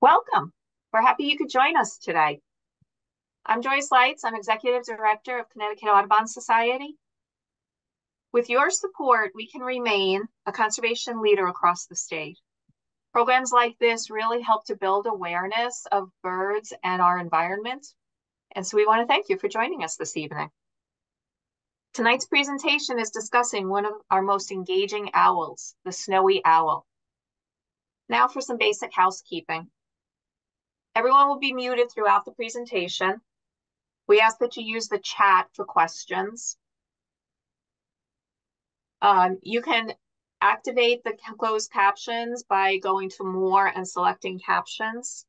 Welcome. We're happy you could join us today. I'm Joyce Lights. I'm Executive Director of Connecticut Audubon Society. With your support, we can remain a conservation leader across the state. Programs like this really help to build awareness of birds and our environment. And so we want to thank you for joining us this evening. Tonight's presentation is discussing one of our most engaging owls, the snowy owl. Now for some basic housekeeping. Everyone will be muted throughout the presentation. We ask that you use the chat for questions. Um, you can activate the closed captions by going to more and selecting captions.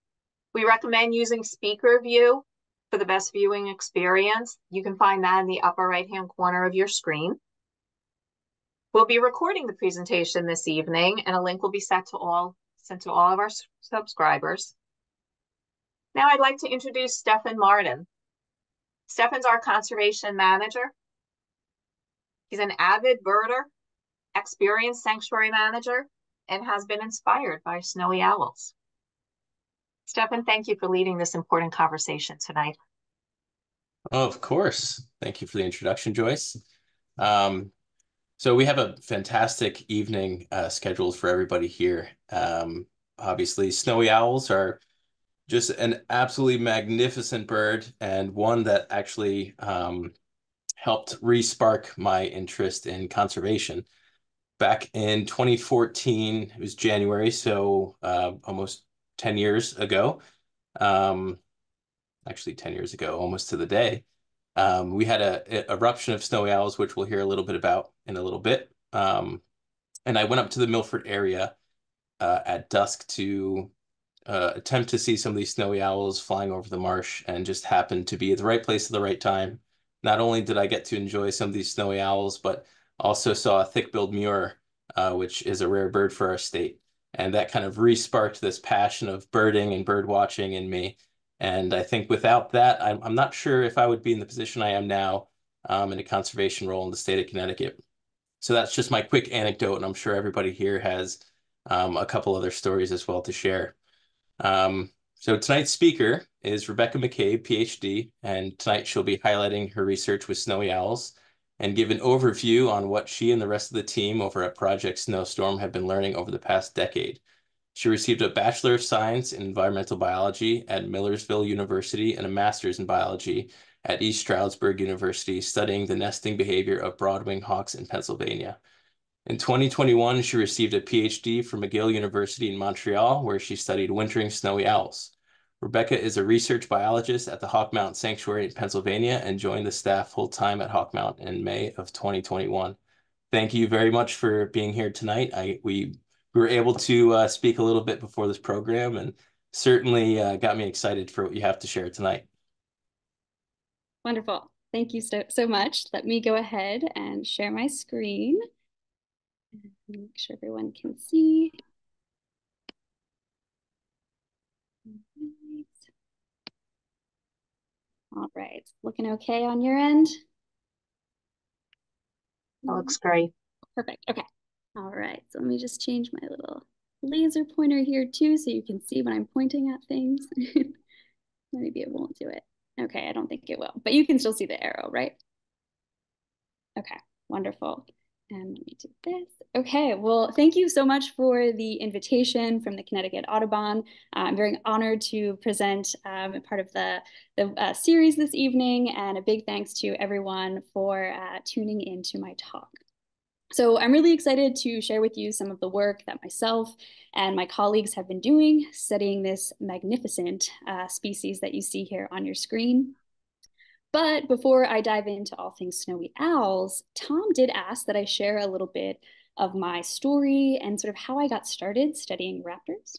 We recommend using speaker view for the best viewing experience. You can find that in the upper right-hand corner of your screen. We'll be recording the presentation this evening and a link will be sent to all, sent to all of our subscribers. Now I'd like to introduce Stefan Martin. Stefan's our conservation manager. He's an avid birder, experienced sanctuary manager, and has been inspired by snowy owls. Stefan, thank you for leading this important conversation tonight. Oh, of course. Thank you for the introduction, Joyce. Um, so we have a fantastic evening uh, scheduled for everybody here. Um, obviously, snowy owls are just an absolutely magnificent bird and one that actually um, helped re-spark my interest in conservation. Back in 2014, it was January, so uh, almost 10 years ago, um, actually 10 years ago, almost to the day, um, we had a, a, eruption of snowy owls, which we'll hear a little bit about in a little bit. Um, and I went up to the Milford area uh, at dusk to uh, attempt to see some of these snowy owls flying over the marsh and just happened to be at the right place at the right time. Not only did I get to enjoy some of these snowy owls, but also saw a thick-billed murre, uh, which is a rare bird for our state. And that kind of re-sparked this passion of birding and bird watching in me. And I think without that, I'm, I'm not sure if I would be in the position I am now um, in a conservation role in the state of Connecticut. So that's just my quick anecdote, and I'm sure everybody here has um, a couple other stories as well to share. Um, so tonight's speaker is Rebecca McCabe, PhD, and tonight she'll be highlighting her research with snowy owls and give an overview on what she and the rest of the team over at Project Snowstorm have been learning over the past decade. She received a Bachelor of Science in Environmental Biology at Millersville University and a Master's in Biology at East Stroudsburg University, studying the nesting behavior of broadwing hawks in Pennsylvania. In 2021, she received a PhD from McGill University in Montreal, where she studied wintering snowy owls. Rebecca is a research biologist at the Hawk Mountain Sanctuary in Pennsylvania and joined the staff full-time at Hawk Mountain in May of 2021. Thank you very much for being here tonight. I, we, we were able to uh, speak a little bit before this program and certainly uh, got me excited for what you have to share tonight. Wonderful. Thank you so, so much. Let me go ahead and share my screen. Make sure everyone can see. All right, looking okay on your end? That looks great. Perfect, okay. All right, so let me just change my little laser pointer here too so you can see when I'm pointing at things. Maybe it won't do it. Okay, I don't think it will, but you can still see the arrow, right? Okay, wonderful. And let me do this. Okay, well, thank you so much for the invitation from the Connecticut Audubon. Uh, I'm very honored to present um, part of the, the uh, series this evening, and a big thanks to everyone for uh, tuning into my talk. So I'm really excited to share with you some of the work that myself and my colleagues have been doing studying this magnificent uh, species that you see here on your screen. But before I dive into all things snowy owls, Tom did ask that I share a little bit of my story and sort of how I got started studying raptors.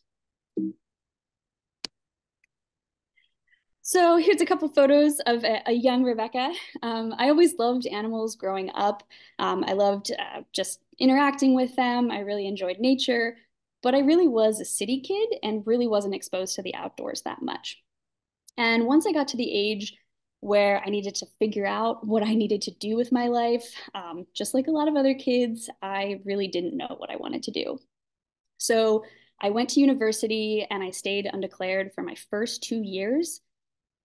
So here's a couple photos of a, a young Rebecca. Um, I always loved animals growing up. Um, I loved uh, just interacting with them. I really enjoyed nature, but I really was a city kid and really wasn't exposed to the outdoors that much. And once I got to the age where I needed to figure out what I needed to do with my life. Um, just like a lot of other kids, I really didn't know what I wanted to do. So I went to university and I stayed undeclared for my first two years.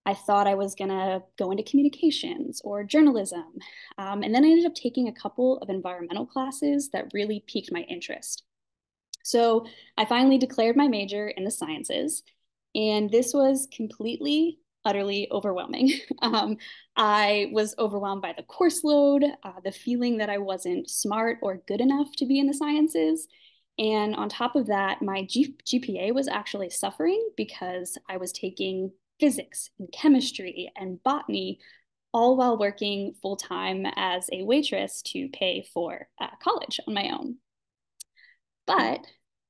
I thought I was gonna go into communications or journalism. Um, and then I ended up taking a couple of environmental classes that really piqued my interest. So I finally declared my major in the sciences, and this was completely, utterly overwhelming. um, I was overwhelmed by the course load, uh, the feeling that I wasn't smart or good enough to be in the sciences. And on top of that, my G GPA was actually suffering because I was taking physics and chemistry and botany, all while working full time as a waitress to pay for uh, college on my own. But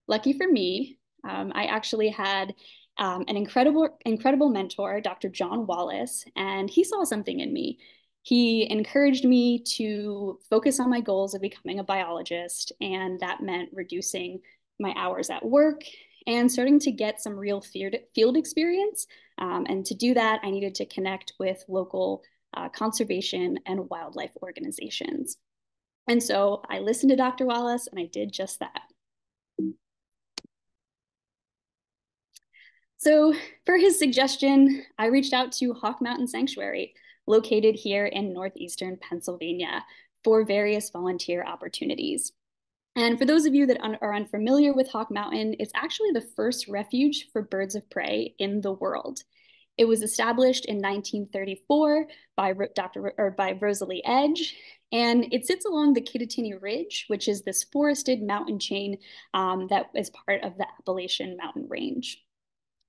lucky for me, um, I actually had um, an incredible, incredible mentor, Dr. John Wallace, and he saw something in me. He encouraged me to focus on my goals of becoming a biologist, and that meant reducing my hours at work and starting to get some real field experience. Um, and to do that, I needed to connect with local uh, conservation and wildlife organizations. And so I listened to Dr. Wallace and I did just that. So for his suggestion, I reached out to Hawk Mountain Sanctuary, located here in northeastern Pennsylvania, for various volunteer opportunities. And for those of you that are unfamiliar with Hawk Mountain, it's actually the first refuge for birds of prey in the world. It was established in 1934 by Dr. or by Rosalie Edge, and it sits along the Kittatinny Ridge, which is this forested mountain chain um, that is part of the Appalachian Mountain Range.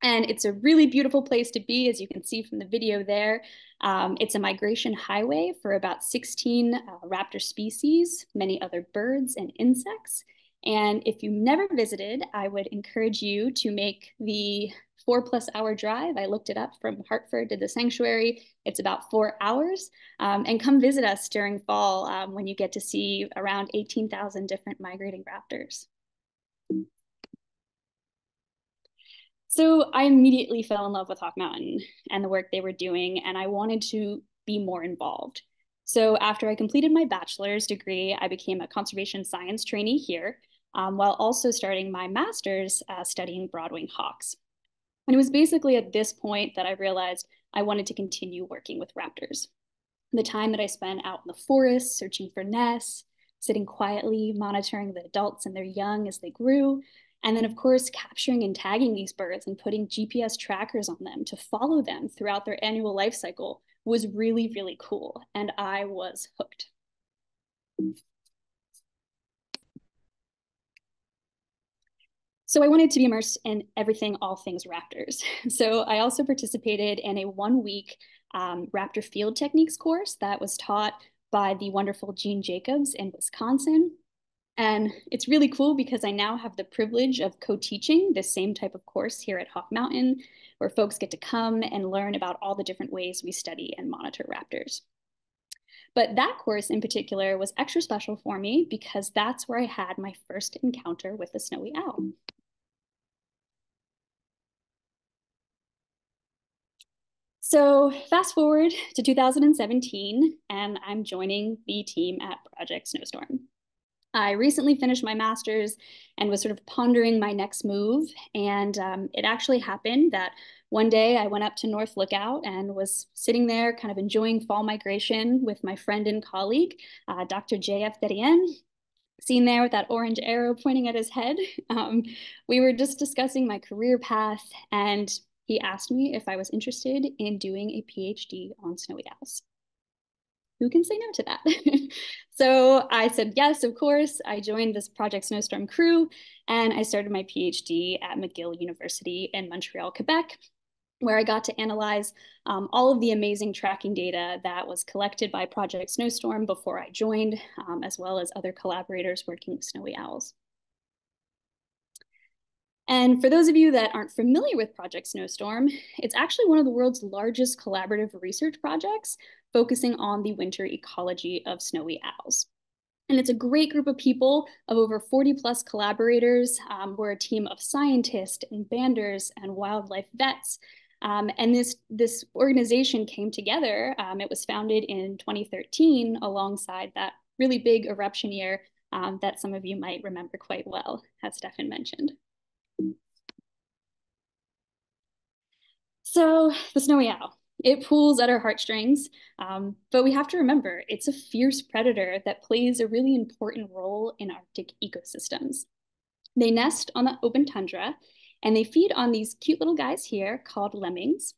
And it's a really beautiful place to be, as you can see from the video there. Um, it's a migration highway for about 16 uh, raptor species, many other birds and insects. And if you never visited, I would encourage you to make the four plus hour drive. I looked it up from Hartford to the sanctuary. It's about four hours. Um, and come visit us during fall um, when you get to see around 18,000 different migrating raptors. So I immediately fell in love with Hawk Mountain and the work they were doing, and I wanted to be more involved. So after I completed my bachelor's degree, I became a conservation science trainee here, um, while also starting my master's uh, studying broadwing hawks. And it was basically at this point that I realized I wanted to continue working with raptors. The time that I spent out in the forest searching for nests, sitting quietly, monitoring the adults and their young as they grew, and then, of course, capturing and tagging these birds and putting GPS trackers on them to follow them throughout their annual life cycle was really, really cool. And I was hooked. So I wanted to be immersed in everything, all things raptors. So I also participated in a one week um, raptor field techniques course that was taught by the wonderful Gene Jacobs in Wisconsin. And it's really cool because I now have the privilege of co-teaching the same type of course here at Hawk Mountain, where folks get to come and learn about all the different ways we study and monitor raptors. But that course in particular was extra special for me because that's where I had my first encounter with the snowy owl. So fast forward to 2017, and I'm joining the team at Project Snowstorm. I recently finished my master's and was sort of pondering my next move. And um, it actually happened that one day I went up to North Lookout and was sitting there kind of enjoying fall migration with my friend and colleague, uh, Dr. J.F. Therrien, seen there with that orange arrow pointing at his head. Um, we were just discussing my career path and he asked me if I was interested in doing a PhD on snowy owls who can say no to that? so I said yes, of course. I joined this Project Snowstorm crew and I started my PhD at McGill University in Montreal, Quebec, where I got to analyze um, all of the amazing tracking data that was collected by Project Snowstorm before I joined, um, as well as other collaborators working with snowy owls. And for those of you that aren't familiar with Project Snowstorm, it's actually one of the world's largest collaborative research projects focusing on the winter ecology of snowy owls. And it's a great group of people of over 40 plus collaborators. Um, we're a team of scientists and banders and wildlife vets. Um, and this, this organization came together. Um, it was founded in 2013 alongside that really big eruption year um, that some of you might remember quite well, as Stefan mentioned. So the snowy owl, it pulls at our heartstrings, um, but we have to remember it's a fierce predator that plays a really important role in Arctic ecosystems. They nest on the open tundra and they feed on these cute little guys here called lemmings.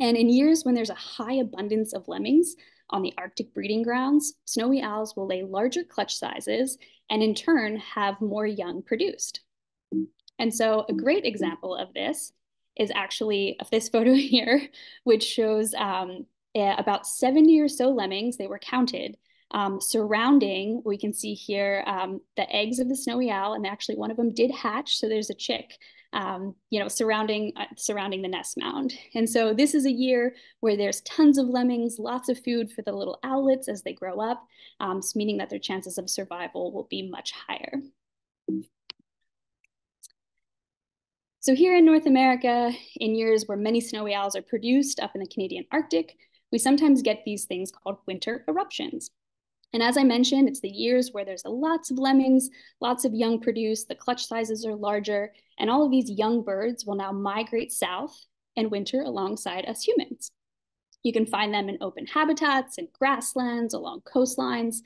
And in years when there's a high abundance of lemmings on the Arctic breeding grounds, snowy owls will lay larger clutch sizes and in turn have more young produced. And so a great example of this is actually of this photo here, which shows um, about 70 or so lemmings, they were counted, um, surrounding, we can see here um, the eggs of the snowy owl, and actually one of them did hatch, so there's a chick um, you know, surrounding uh, surrounding the nest mound. And so this is a year where there's tons of lemmings, lots of food for the little owlets as they grow up, um, meaning that their chances of survival will be much higher. So here in North America, in years where many snowy owls are produced up in the Canadian Arctic, we sometimes get these things called winter eruptions. And as I mentioned, it's the years where there's lots of lemmings, lots of young produced, the clutch sizes are larger, and all of these young birds will now migrate south and winter alongside us humans. You can find them in open habitats and grasslands along coastlines.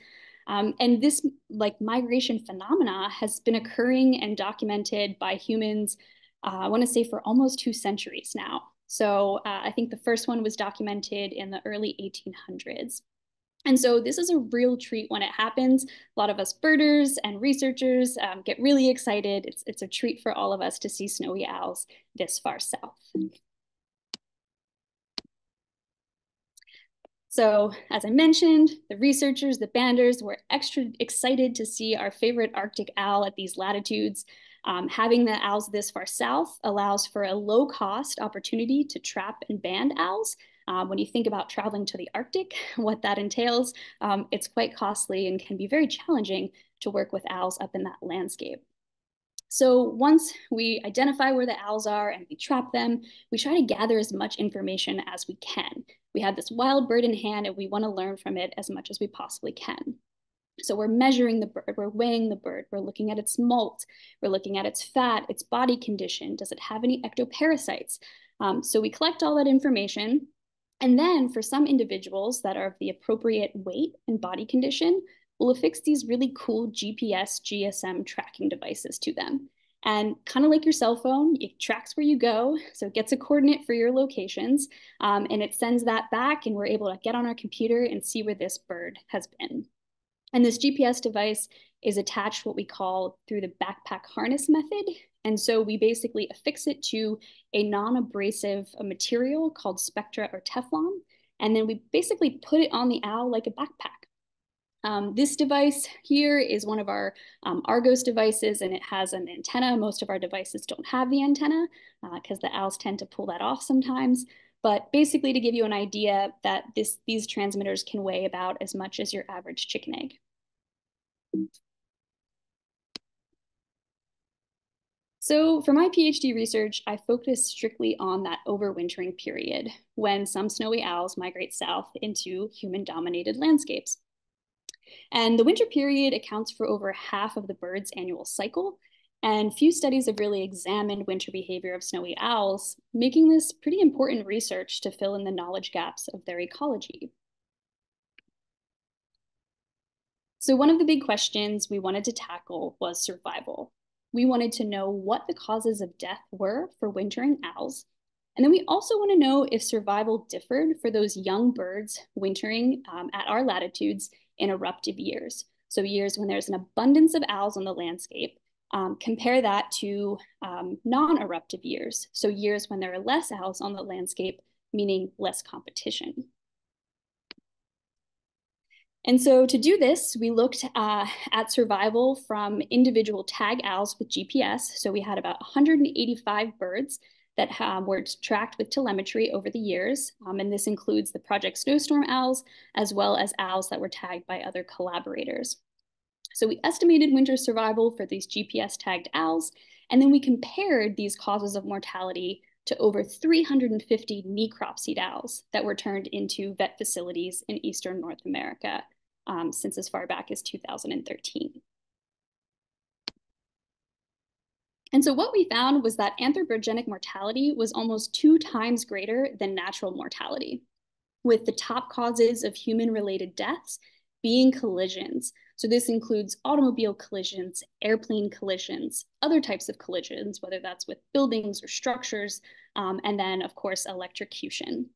Um, and this like migration phenomena has been occurring and documented by humans, uh, I wanna say for almost two centuries now. So uh, I think the first one was documented in the early 1800s. And so this is a real treat when it happens. A lot of us birders and researchers um, get really excited. It's, it's a treat for all of us to see snowy owls this far south. So as I mentioned, the researchers, the banders were extra excited to see our favorite Arctic owl at these latitudes. Um, having the owls this far south allows for a low cost opportunity to trap and band owls um, when you think about traveling to the Arctic, what that entails, um, it's quite costly and can be very challenging to work with owls up in that landscape. So once we identify where the owls are and we trap them, we try to gather as much information as we can. We have this wild bird in hand and we want to learn from it as much as we possibly can. So we're measuring the bird, we're weighing the bird, we're looking at its molt, we're looking at its fat, its body condition, does it have any ectoparasites? Um, so we collect all that information and then for some individuals that are of the appropriate weight and body condition, we'll affix these really cool GPS, GSM tracking devices to them. And kind of like your cell phone, it tracks where you go. So it gets a coordinate for your locations um, and it sends that back and we're able to get on our computer and see where this bird has been. And this GPS device is attached what we call through the backpack harness method. And so we basically affix it to a non-abrasive material called Spectra or Teflon. And then we basically put it on the owl like a backpack. Um, this device here is one of our um, Argos devices and it has an antenna. Most of our devices don't have the antenna because uh, the owls tend to pull that off sometimes. But basically to give you an idea that this, these transmitters can weigh about as much as your average chicken egg. So for my PhD research, I focused strictly on that overwintering period when some snowy owls migrate south into human-dominated landscapes. And the winter period accounts for over half of the bird's annual cycle, and few studies have really examined winter behavior of snowy owls, making this pretty important research to fill in the knowledge gaps of their ecology. So one of the big questions we wanted to tackle was survival we wanted to know what the causes of death were for wintering owls. And then we also want to know if survival differed for those young birds wintering um, at our latitudes in eruptive years. So years when there's an abundance of owls on the landscape. Um, compare that to um, non-eruptive years. So years when there are less owls on the landscape, meaning less competition. And so to do this, we looked uh, at survival from individual tag owls with GPS. So we had about 185 birds that um, were tracked with telemetry over the years. Um, and this includes the Project Snowstorm owls, as well as owls that were tagged by other collaborators. So we estimated winter survival for these GPS tagged owls, and then we compared these causes of mortality to over 350 necropsied owls that were turned into vet facilities in Eastern North America um, since as far back as 2013. And so what we found was that anthropogenic mortality was almost two times greater than natural mortality, with the top causes of human-related deaths being collisions. So this includes automobile collisions, airplane collisions, other types of collisions, whether that's with buildings or structures, um, and then of course, electrocution.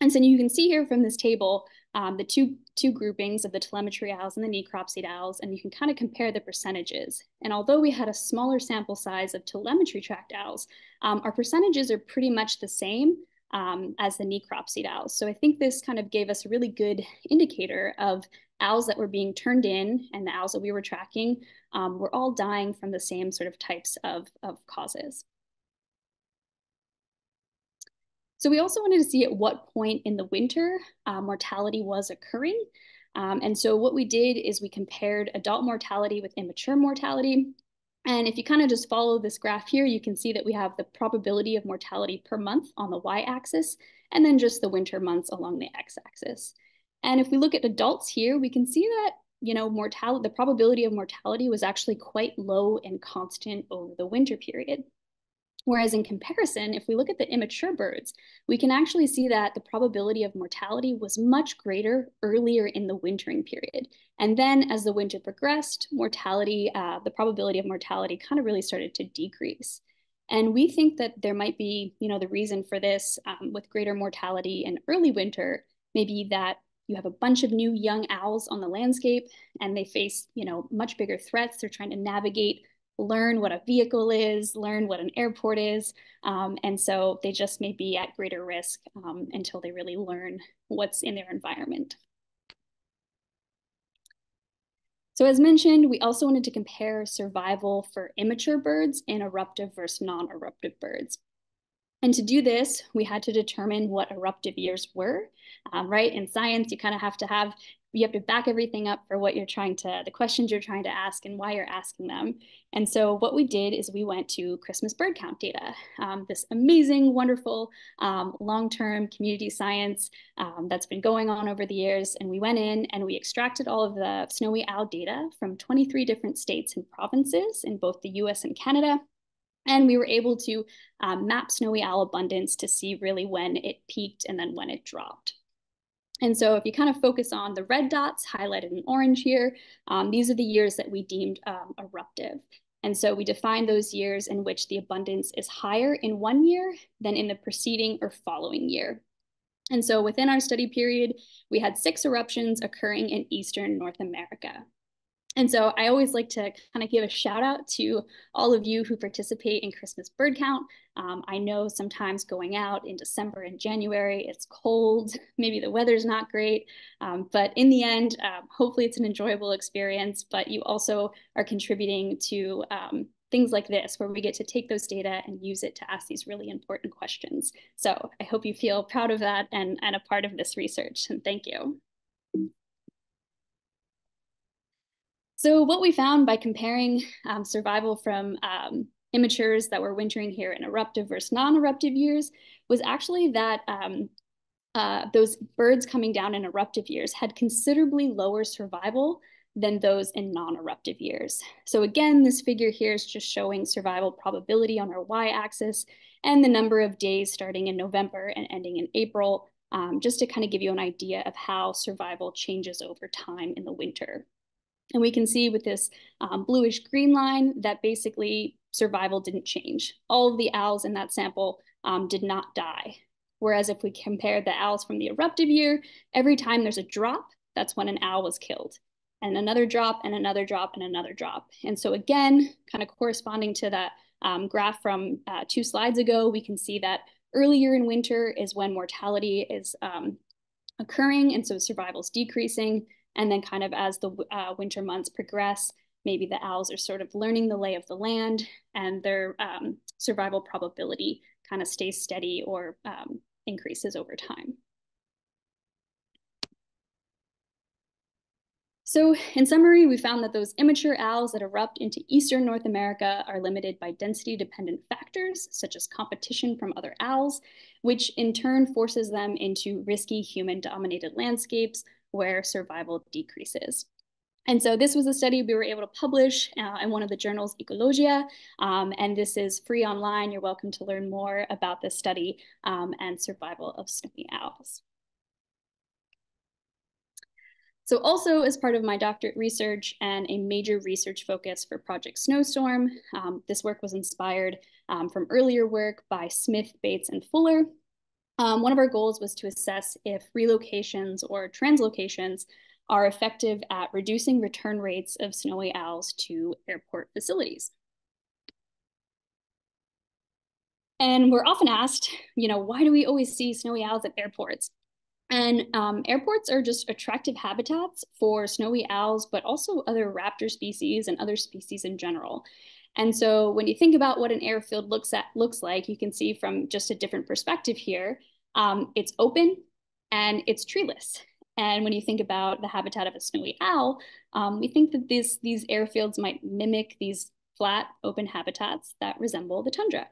And so you can see here from this table, um, the two, two groupings of the telemetry owls and the necropsied owls, and you can kind of compare the percentages. And although we had a smaller sample size of telemetry tracked owls, um, our percentages are pretty much the same um, as the necropsied owls. So I think this kind of gave us a really good indicator of owls that were being turned in and the owls that we were tracking um, were all dying from the same sort of types of, of causes. So we also wanted to see at what point in the winter uh, mortality was occurring. Um, and so what we did is we compared adult mortality with immature mortality. And if you kind of just follow this graph here, you can see that we have the probability of mortality per month on the y-axis, and then just the winter months along the x-axis. And if we look at adults here, we can see that you know, mortality, the probability of mortality was actually quite low and constant over the winter period. Whereas in comparison, if we look at the immature birds, we can actually see that the probability of mortality was much greater earlier in the wintering period. And then as the winter progressed, mortality, uh, the probability of mortality kind of really started to decrease. And we think that there might be, you know, the reason for this um, with greater mortality in early winter, maybe that you have a bunch of new young owls on the landscape and they face, you know, much bigger threats. They're trying to navigate learn what a vehicle is, learn what an airport is. Um, and so they just may be at greater risk um, until they really learn what's in their environment. So as mentioned, we also wanted to compare survival for immature birds in eruptive versus non-eruptive birds. And to do this, we had to determine what eruptive years were, um, right? In science, you kind of have to have you have to back everything up for what you're trying to, the questions you're trying to ask and why you're asking them. And so what we did is we went to Christmas bird count data, um, this amazing, wonderful um, long-term community science um, that's been going on over the years. And we went in and we extracted all of the snowy owl data from 23 different states and provinces in both the US and Canada. And we were able to um, map snowy owl abundance to see really when it peaked and then when it dropped. And so if you kind of focus on the red dots highlighted in orange here, um, these are the years that we deemed um, eruptive. And so we define those years in which the abundance is higher in one year than in the preceding or following year. And so within our study period, we had six eruptions occurring in Eastern North America. And so I always like to kind of give a shout out to all of you who participate in Christmas bird count. Um, I know sometimes going out in December and January, it's cold, maybe the weather's not great, um, but in the end, um, hopefully it's an enjoyable experience, but you also are contributing to um, things like this, where we get to take those data and use it to ask these really important questions. So I hope you feel proud of that and, and a part of this research, and thank you. So what we found by comparing um, survival from um, immatures that were wintering here in eruptive versus non-eruptive years was actually that um, uh, those birds coming down in eruptive years had considerably lower survival than those in non-eruptive years. So again, this figure here is just showing survival probability on our y-axis and the number of days starting in November and ending in April, um, just to kind of give you an idea of how survival changes over time in the winter. And we can see with this um, bluish green line that basically survival didn't change. All of the owls in that sample um, did not die. Whereas if we compare the owls from the eruptive year, every time there's a drop, that's when an owl was killed. And another drop and another drop and another drop. And so again, kind of corresponding to that um, graph from uh, two slides ago, we can see that earlier in winter is when mortality is um, occurring. And so survival is decreasing. And then kind of as the uh, winter months progress, maybe the owls are sort of learning the lay of the land and their um, survival probability kind of stays steady or um, increases over time. So in summary, we found that those immature owls that erupt into Eastern North America are limited by density dependent factors, such as competition from other owls, which in turn forces them into risky human dominated landscapes where survival decreases. And so this was a study we were able to publish uh, in one of the journals, Oecologia, um, and this is free online. You're welcome to learn more about this study um, and survival of snowy owls. So also as part of my doctorate research and a major research focus for Project Snowstorm, um, this work was inspired um, from earlier work by Smith, Bates, and Fuller. Um, one of our goals was to assess if relocations or translocations are effective at reducing return rates of snowy owls to airport facilities. And we're often asked, you know, why do we always see snowy owls at airports? And um, airports are just attractive habitats for snowy owls, but also other raptor species and other species in general. And so when you think about what an airfield looks at looks like, you can see from just a different perspective here, um, it's open and it's treeless. And when you think about the habitat of a snowy owl, um, we think that these, these airfields might mimic these flat open habitats that resemble the tundra.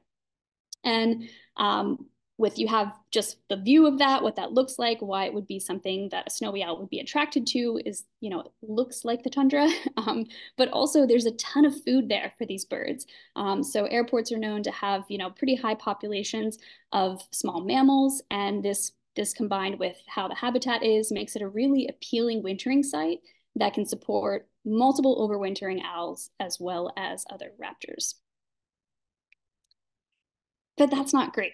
And um, with you have just the view of that, what that looks like, why it would be something that a snowy owl would be attracted to is, you know, it looks like the tundra, um, but also there's a ton of food there for these birds. Um, so airports are known to have, you know, pretty high populations of small mammals, and this this combined with how the habitat is makes it a really appealing wintering site that can support multiple overwintering owls as well as other raptors. But that's not great.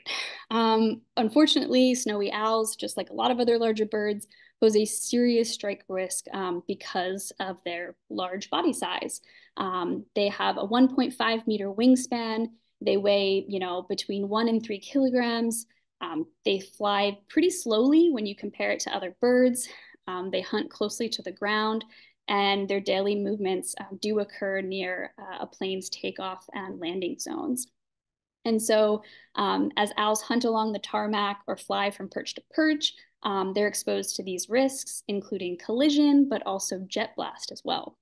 Um, unfortunately, snowy owls, just like a lot of other larger birds, pose a serious strike risk um, because of their large body size. Um, they have a 1.5 meter wingspan. They weigh, you know, between one and three kilograms. Um, they fly pretty slowly when you compare it to other birds. Um, they hunt closely to the ground, and their daily movements um, do occur near uh, a plane's takeoff and landing zones. And so, um, as owls hunt along the tarmac or fly from perch to perch, um, they're exposed to these risks, including collision, but also jet blast as well.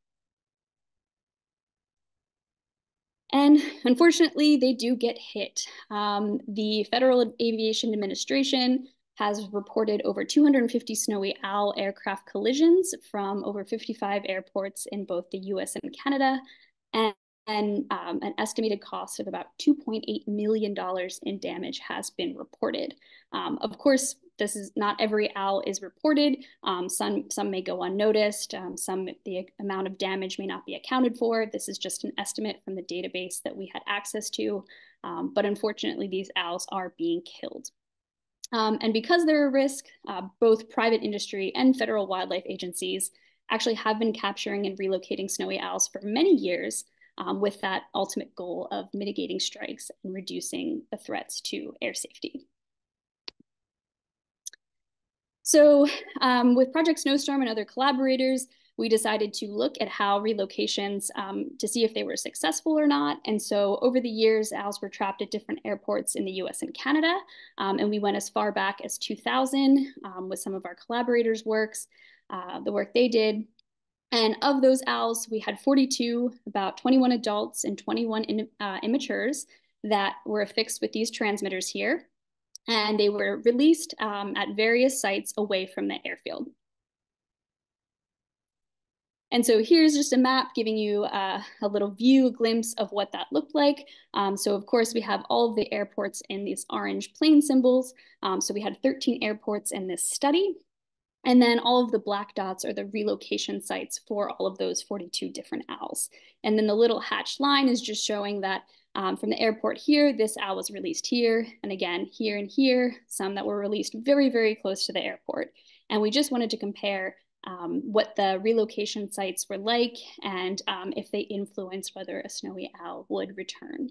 And unfortunately, they do get hit. Um, the Federal Aviation Administration has reported over 250 snowy owl aircraft collisions from over 55 airports in both the US and Canada, and, and um, an estimated cost of about $2.8 million in damage has been reported. Um, of course, this is not every owl is reported. Um, some, some may go unnoticed. Um, some, the amount of damage may not be accounted for. This is just an estimate from the database that we had access to. Um, but unfortunately, these owls are being killed. Um, and because they're a risk, uh, both private industry and federal wildlife agencies actually have been capturing and relocating snowy owls for many years um, with that ultimate goal of mitigating strikes and reducing the threats to air safety. So um, with Project Snowstorm and other collaborators, we decided to look at how relocations um, to see if they were successful or not. And so over the years, owls were trapped at different airports in the US and Canada. Um, and we went as far back as 2000 um, with some of our collaborators' works, uh, the work they did. And of those owls, we had 42, about 21 adults and 21 in, uh, immatures that were affixed with these transmitters here and they were released um, at various sites away from the airfield. And so here's just a map giving you uh, a little view, a glimpse of what that looked like. Um, so of course we have all of the airports in these orange plane symbols. Um, so we had 13 airports in this study. And then all of the black dots are the relocation sites for all of those 42 different owls. And then the little hatched line is just showing that um, from the airport here, this owl was released here, and again, here and here, some that were released very, very close to the airport. And we just wanted to compare um, what the relocation sites were like and um, if they influenced whether a snowy owl would return.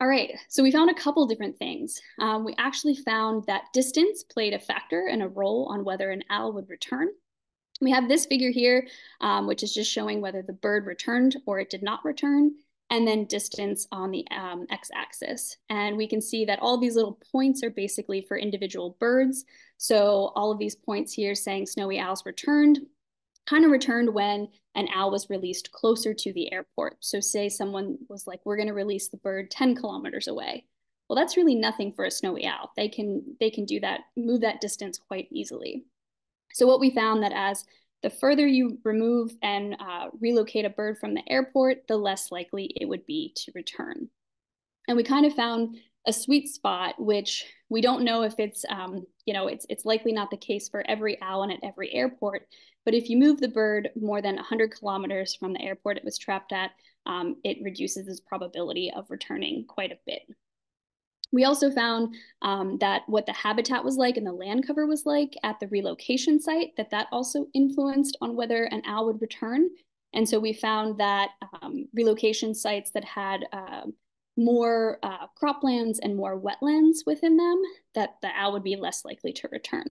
All right, so we found a couple different things. Um, we actually found that distance played a factor and a role on whether an owl would return. We have this figure here, um, which is just showing whether the bird returned or it did not return, and then distance on the um, x-axis. And we can see that all these little points are basically for individual birds. So all of these points here saying snowy owls returned, kind of returned when an owl was released closer to the airport. So say someone was like, we're gonna release the bird 10 kilometers away. Well, that's really nothing for a snowy owl. They can they can do that, move that distance quite easily. So what we found that as the further you remove and uh, relocate a bird from the airport, the less likely it would be to return. And we kind of found a sweet spot, which we don't know if it's, um, you know, it's, it's likely not the case for every owl and at every airport. But if you move the bird more than 100 kilometers from the airport it was trapped at, um, it reduces its probability of returning quite a bit. We also found um, that what the habitat was like and the land cover was like at the relocation site, that that also influenced on whether an owl would return. And so we found that um, relocation sites that had uh, more uh, croplands and more wetlands within them, that the owl would be less likely to return.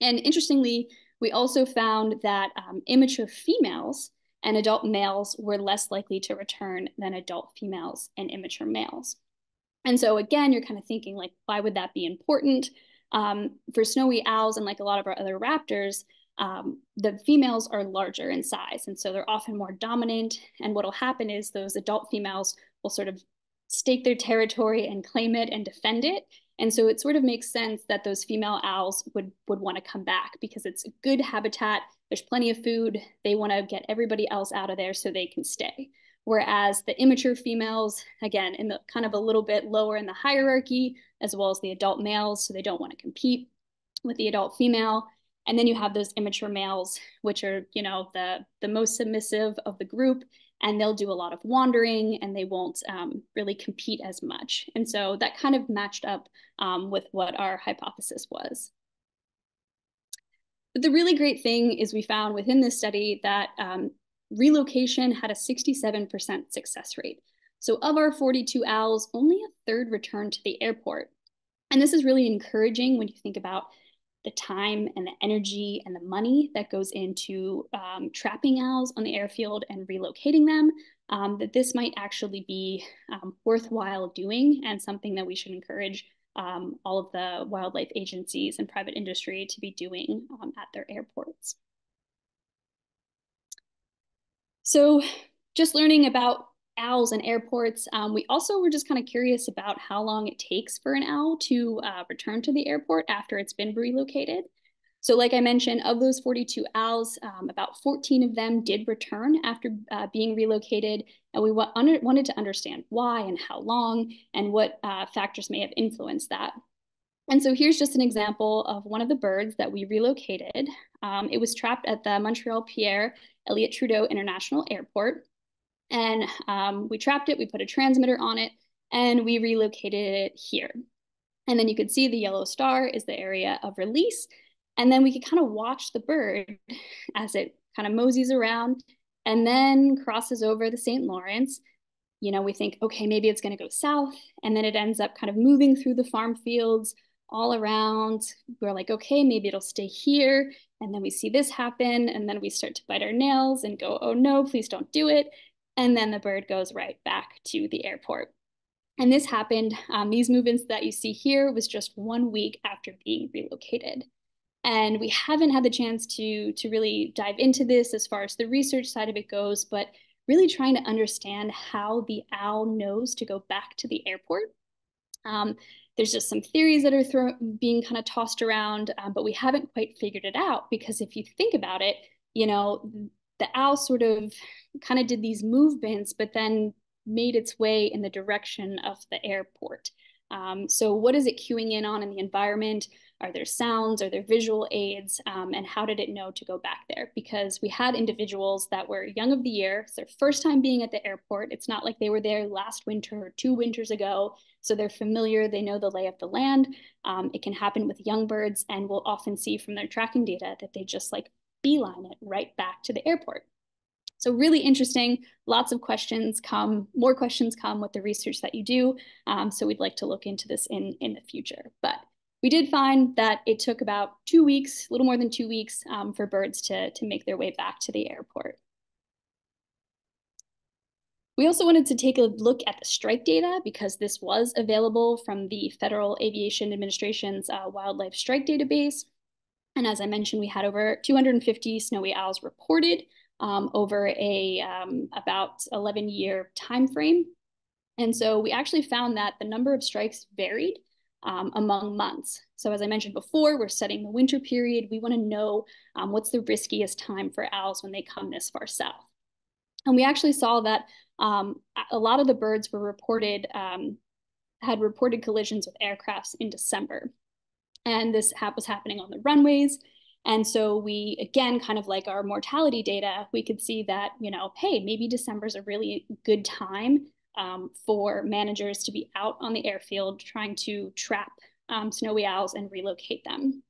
And interestingly, we also found that um, immature females and adult males were less likely to return than adult females and immature males. And so again, you're kind of thinking like, why would that be important? Um, for snowy owls and like a lot of our other raptors, um, the females are larger in size. And so they're often more dominant. And what'll happen is those adult females will sort of stake their territory and claim it and defend it. And so it sort of makes sense that those female owls would, would want to come back because it's a good habitat. There's plenty of food. They want to get everybody else out of there so they can stay. Whereas the immature females, again, in the kind of a little bit lower in the hierarchy, as well as the adult males, so they don't want to compete with the adult female. And then you have those immature males, which are, you know, the, the most submissive of the group, and they'll do a lot of wandering and they won't um, really compete as much. And so that kind of matched up um, with what our hypothesis was. But the really great thing is we found within this study that um, relocation had a 67% success rate. So of our 42 owls, only a third returned to the airport. And this is really encouraging when you think about the time and the energy and the money that goes into um, trapping owls on the airfield and relocating them, um, that this might actually be um, worthwhile doing and something that we should encourage um, all of the wildlife agencies and private industry to be doing um, at their airports. So just learning about owls and airports, um, we also were just kind of curious about how long it takes for an owl to uh, return to the airport after it's been relocated. So like I mentioned, of those 42 owls, um, about 14 of them did return after uh, being relocated. And we wa wanted to understand why and how long and what uh, factors may have influenced that. And so here's just an example of one of the birds that we relocated. Um, it was trapped at the Montreal Pierre Elliott Trudeau International Airport. And um, we trapped it, we put a transmitter on it, and we relocated it here. And then you could see the yellow star is the area of release. And then we could kind of watch the bird as it kind of moseys around and then crosses over the St. Lawrence. You know, we think, okay, maybe it's going to go south. And then it ends up kind of moving through the farm fields all around. We're like, okay, maybe it'll stay here. And then we see this happen. And then we start to bite our nails and go, oh no, please don't do it. And then the bird goes right back to the airport. And this happened, um, these movements that you see here was just one week after being relocated. And we haven't had the chance to, to really dive into this as far as the research side of it goes, but really trying to understand how the owl knows to go back to the airport. Um, there's just some theories that are being kind of tossed around, um, but we haven't quite figured it out because if you think about it, you know, the owl sort of kind of did these movements, but then made its way in the direction of the airport. Um, so what is it cueing in on in the environment? Are there sounds? Are there visual aids? Um, and how did it know to go back there? Because we had individuals that were young of the year. It's their first time being at the airport. It's not like they were there last winter or two winters ago. So they're familiar, they know the lay of the land. Um, it can happen with young birds, and we'll often see from their tracking data that they just like beeline it right back to the airport. So really interesting, lots of questions come, more questions come with the research that you do. Um, so we'd like to look into this in, in the future. But we did find that it took about two weeks, a little more than two weeks um, for birds to, to make their way back to the airport. We also wanted to take a look at the strike data because this was available from the Federal Aviation Administration's uh, wildlife strike database. And as I mentioned, we had over 250 snowy owls reported um, over a um, about 11 year time frame. And so we actually found that the number of strikes varied um, among months. So as I mentioned before, we're studying the winter period. We want to know um, what's the riskiest time for owls when they come this far south. And we actually saw that um, a lot of the birds were reported, um, had reported collisions with aircrafts in December. And this was happening on the runways. And so we, again, kind of like our mortality data, we could see that, you know, hey, maybe December is a really good time um, for managers to be out on the airfield trying to trap um, snowy owls and relocate them.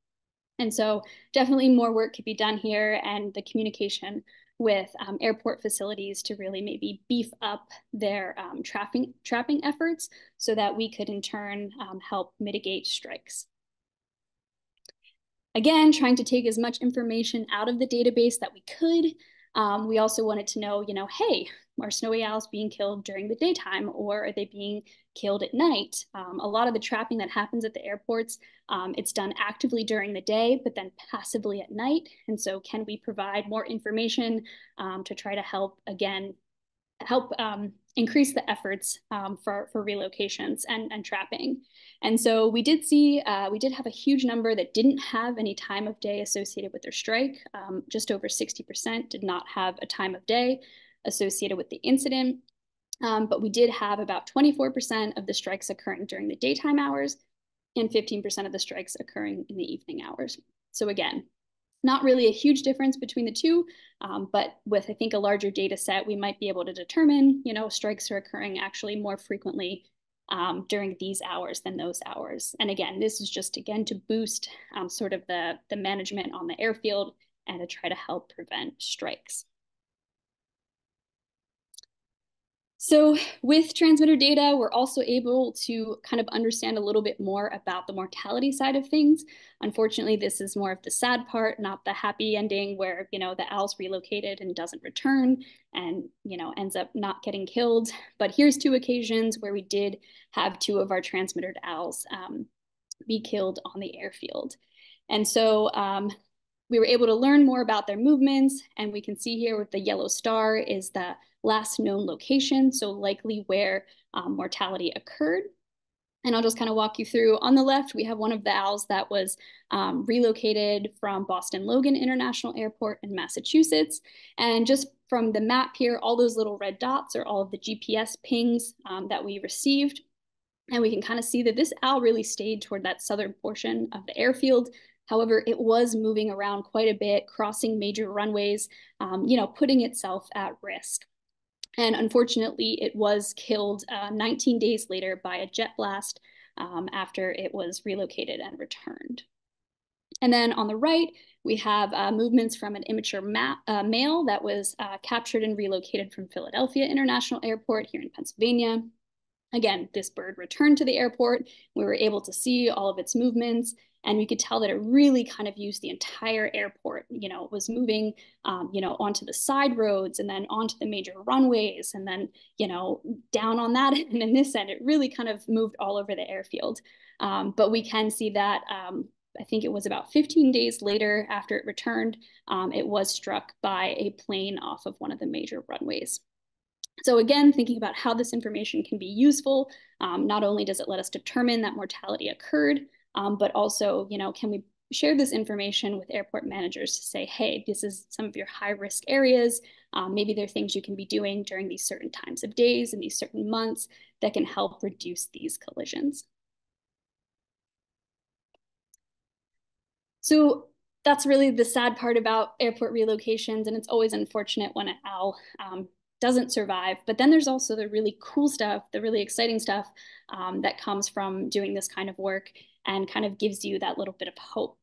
And so definitely more work could be done here and the communication with um, airport facilities to really maybe beef up their um, trapping, trapping efforts so that we could in turn um, help mitigate strikes. Again, trying to take as much information out of the database that we could. Um, we also wanted to know, you know, hey, are snowy owls being killed during the daytime or are they being killed at night? Um, a lot of the trapping that happens at the airports, um, it's done actively during the day, but then passively at night. And so can we provide more information um, to try to help, again, help um, increase the efforts um, for, for relocations and, and trapping. And so we did see, uh, we did have a huge number that didn't have any time of day associated with their strike. Um, just over 60% did not have a time of day associated with the incident. Um, but we did have about 24% of the strikes occurring during the daytime hours and 15% of the strikes occurring in the evening hours. So again, not really a huge difference between the two, um, but with I think a larger data set, we might be able to determine, you know, strikes are occurring actually more frequently um, during these hours than those hours. And again, this is just again to boost um, sort of the, the management on the airfield and to try to help prevent strikes. So with transmitter data, we're also able to kind of understand a little bit more about the mortality side of things. Unfortunately, this is more of the sad part, not the happy ending where, you know, the owl's relocated and doesn't return and, you know, ends up not getting killed. But here's two occasions where we did have two of our transmitted owls um, be killed on the airfield. And so um, we were able to learn more about their movements. And we can see here with the yellow star is the last known location, so likely where um, mortality occurred. And I'll just kind of walk you through. On the left, we have one of the owls that was um, relocated from Boston Logan International Airport in Massachusetts. And just from the map here, all those little red dots are all of the GPS pings um, that we received. And we can kind of see that this owl really stayed toward that southern portion of the airfield. However, it was moving around quite a bit, crossing major runways, um, you know, putting itself at risk. And unfortunately, it was killed uh, 19 days later by a jet blast um, after it was relocated and returned. And then on the right, we have uh, movements from an immature uh, male that was uh, captured and relocated from Philadelphia International Airport here in Pennsylvania. Again, this bird returned to the airport. We were able to see all of its movements and we could tell that it really kind of used the entire airport you know it was moving um, you know onto the side roads and then onto the major runways and then you know down on that and in this end it really kind of moved all over the airfield um, but we can see that um, I think it was about 15 days later after it returned, um, it was struck by a plane off of one of the major runways. So again, thinking about how this information can be useful, um, not only does it let us determine that mortality occurred, um, but also, you know, can we share this information with airport managers to say, hey, this is some of your high risk areas. Um, maybe there are things you can be doing during these certain times of days and these certain months that can help reduce these collisions. So that's really the sad part about airport relocations. And it's always unfortunate when an owl um, doesn't survive. But then there's also the really cool stuff, the really exciting stuff um, that comes from doing this kind of work and kind of gives you that little bit of hope.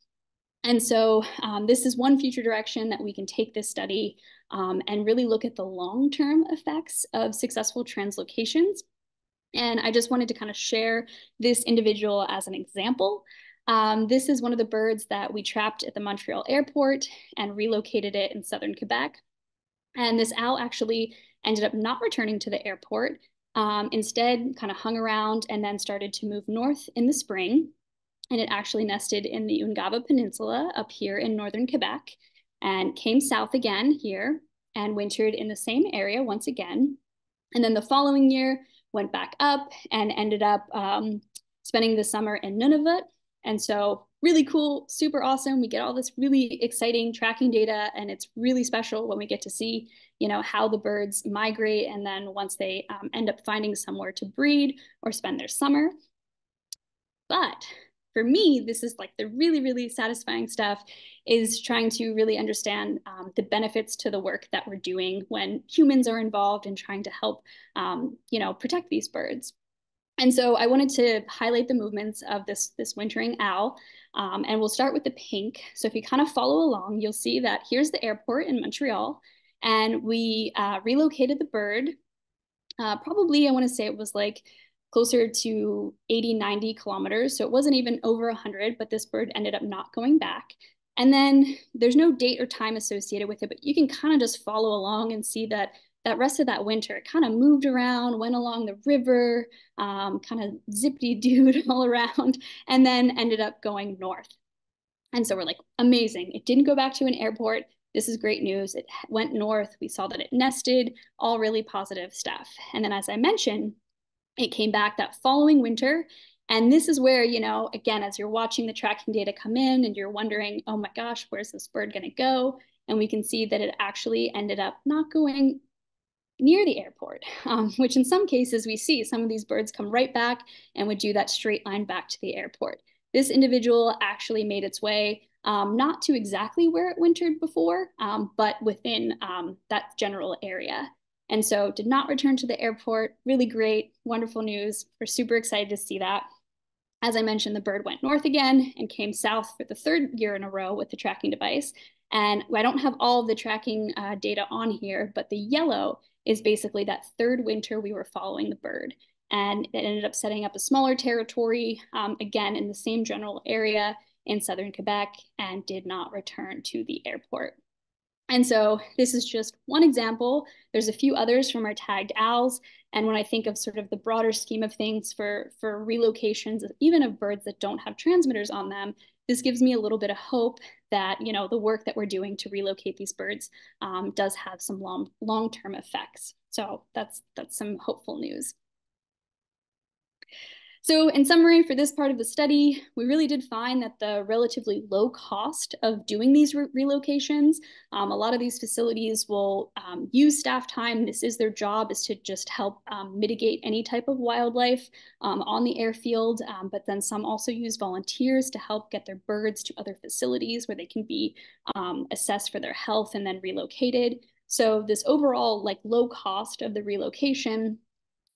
And so um, this is one future direction that we can take this study um, and really look at the long-term effects of successful translocations. And I just wanted to kind of share this individual as an example. Um, this is one of the birds that we trapped at the Montreal airport and relocated it in southern Quebec. And this owl actually ended up not returning to the airport. Um, instead, kind of hung around and then started to move north in the spring and it actually nested in the Ungava Peninsula up here in northern Quebec and came south again here and wintered in the same area once again. And then the following year, went back up and ended up um, spending the summer in Nunavut. And so really cool, super awesome. We get all this really exciting tracking data and it's really special when we get to see, you know, how the birds migrate and then once they um, end up finding somewhere to breed or spend their summer. But for me, this is like the really, really satisfying stuff is trying to really understand um, the benefits to the work that we're doing when humans are involved in trying to help, um, you know, protect these birds. And so I wanted to highlight the movements of this, this wintering owl. Um, and we'll start with the pink. So if you kind of follow along, you'll see that here's the airport in Montreal. And we uh, relocated the bird. Uh, probably, I want to say it was like closer to 80, 90 kilometers. So it wasn't even over 100, but this bird ended up not going back. And then there's no date or time associated with it, but you can kind of just follow along and see that that rest of that winter, it kind of moved around, went along the river, um, kind of zippity dooed all around, and then ended up going north. And so we're like, amazing. It didn't go back to an airport. This is great news. It went north. We saw that it nested, all really positive stuff. And then, as I mentioned, it came back that following winter. And this is where, you know, again, as you're watching the tracking data come in and you're wondering, oh my gosh, where's this bird going to go? And we can see that it actually ended up not going near the airport, um, which in some cases we see some of these birds come right back and would do that straight line back to the airport. This individual actually made its way um, not to exactly where it wintered before, um, but within um, that general area. And so did not return to the airport. Really great, wonderful news. We're super excited to see that. As I mentioned, the bird went north again and came south for the third year in a row with the tracking device. And I don't have all of the tracking uh, data on here, but the yellow is basically that third winter we were following the bird. And it ended up setting up a smaller territory, um, again, in the same general area in southern Quebec, and did not return to the airport. And so this is just one example. There's a few others from our tagged owls. And when I think of sort of the broader scheme of things for, for relocations, even of birds that don't have transmitters on them, this gives me a little bit of hope that you know the work that we're doing to relocate these birds um, does have some long long-term effects. So that's that's some hopeful news. So in summary, for this part of the study, we really did find that the relatively low cost of doing these re relocations, um, a lot of these facilities will um, use staff time. This is their job is to just help um, mitigate any type of wildlife um, on the airfield. Um, but then some also use volunteers to help get their birds to other facilities where they can be um, assessed for their health and then relocated. So this overall like low cost of the relocation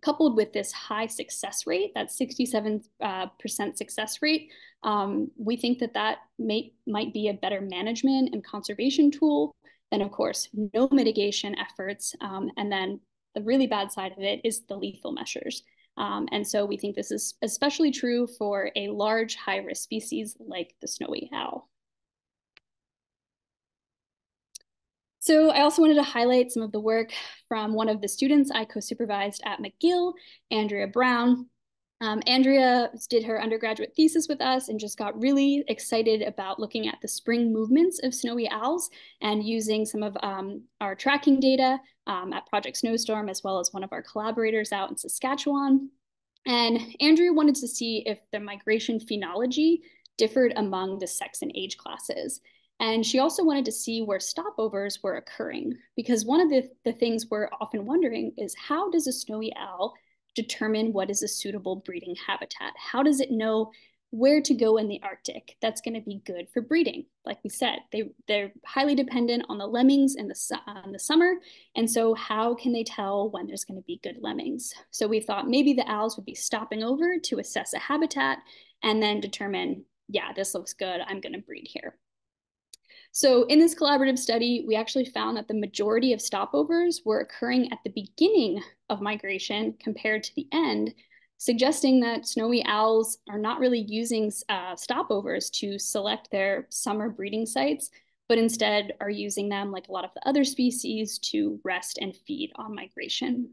coupled with this high success rate, that 67% uh, success rate, um, we think that that may, might be a better management and conservation tool than, of course, no mitigation efforts. Um, and then the really bad side of it is the lethal measures. Um, and so we think this is especially true for a large high risk species like the snowy owl. So I also wanted to highlight some of the work from one of the students I co-supervised at McGill, Andrea Brown. Um, Andrea did her undergraduate thesis with us and just got really excited about looking at the spring movements of snowy owls and using some of um, our tracking data um, at Project Snowstorm, as well as one of our collaborators out in Saskatchewan. And Andrea wanted to see if the migration phenology differed among the sex and age classes. And she also wanted to see where stopovers were occurring, because one of the, the things we're often wondering is how does a snowy owl determine what is a suitable breeding habitat? How does it know where to go in the Arctic that's going to be good for breeding? Like we said, they, they're highly dependent on the lemmings in the, uh, in the summer. And so how can they tell when there's going to be good lemmings? So we thought maybe the owls would be stopping over to assess a habitat and then determine, yeah, this looks good, I'm going to breed here. So in this collaborative study, we actually found that the majority of stopovers were occurring at the beginning of migration compared to the end, suggesting that snowy owls are not really using uh, stopovers to select their summer breeding sites, but instead are using them like a lot of the other species to rest and feed on migration.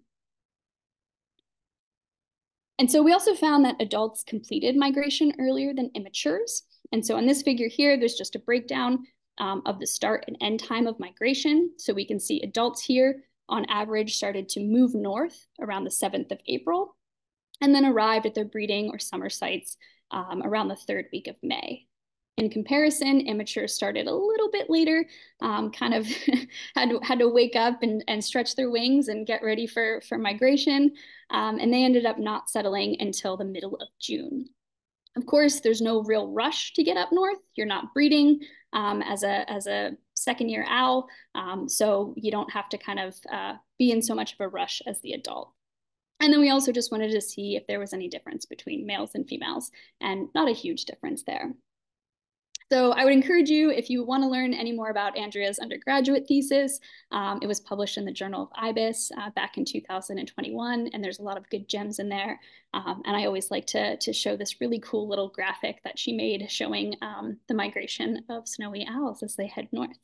And so we also found that adults completed migration earlier than immatures. And so on this figure here, there's just a breakdown um, of the start and end time of migration. So we can see adults here on average started to move north around the 7th of April and then arrived at their breeding or summer sites um, around the third week of May. In comparison, immatures started a little bit later, um, kind of had, to, had to wake up and, and stretch their wings and get ready for, for migration. Um, and they ended up not settling until the middle of June. Of course, there's no real rush to get up north. You're not breeding um, as a as a second year owl, um, so you don't have to kind of uh, be in so much of a rush as the adult. And then we also just wanted to see if there was any difference between males and females, and not a huge difference there. So I would encourage you, if you want to learn any more about Andrea's undergraduate thesis, um, it was published in the Journal of IBIS uh, back in 2021, and there's a lot of good gems in there. Um, and I always like to, to show this really cool little graphic that she made showing um, the migration of snowy owls as they head north.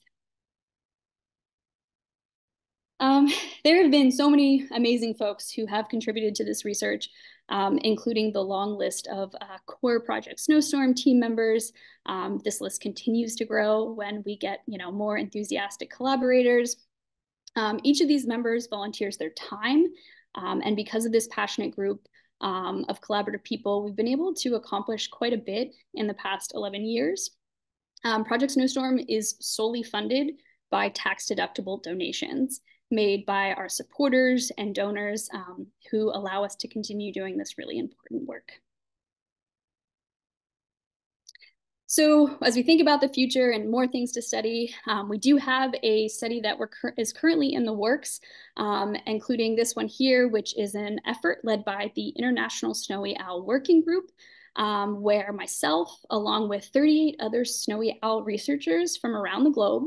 Um, there have been so many amazing folks who have contributed to this research, um, including the long list of uh, core Project Snowstorm team members. Um, this list continues to grow when we get you know, more enthusiastic collaborators. Um, each of these members volunteers their time, um, and because of this passionate group um, of collaborative people, we've been able to accomplish quite a bit in the past 11 years. Project Snowstorm is solely funded by tax-deductible donations made by our supporters and donors um, who allow us to continue doing this really important work. So as we think about the future and more things to study, um, we do have a study that is currently in the works, um, including this one here, which is an effort led by the International Snowy Owl Working Group, um, where myself, along with 38 other snowy owl researchers from around the globe,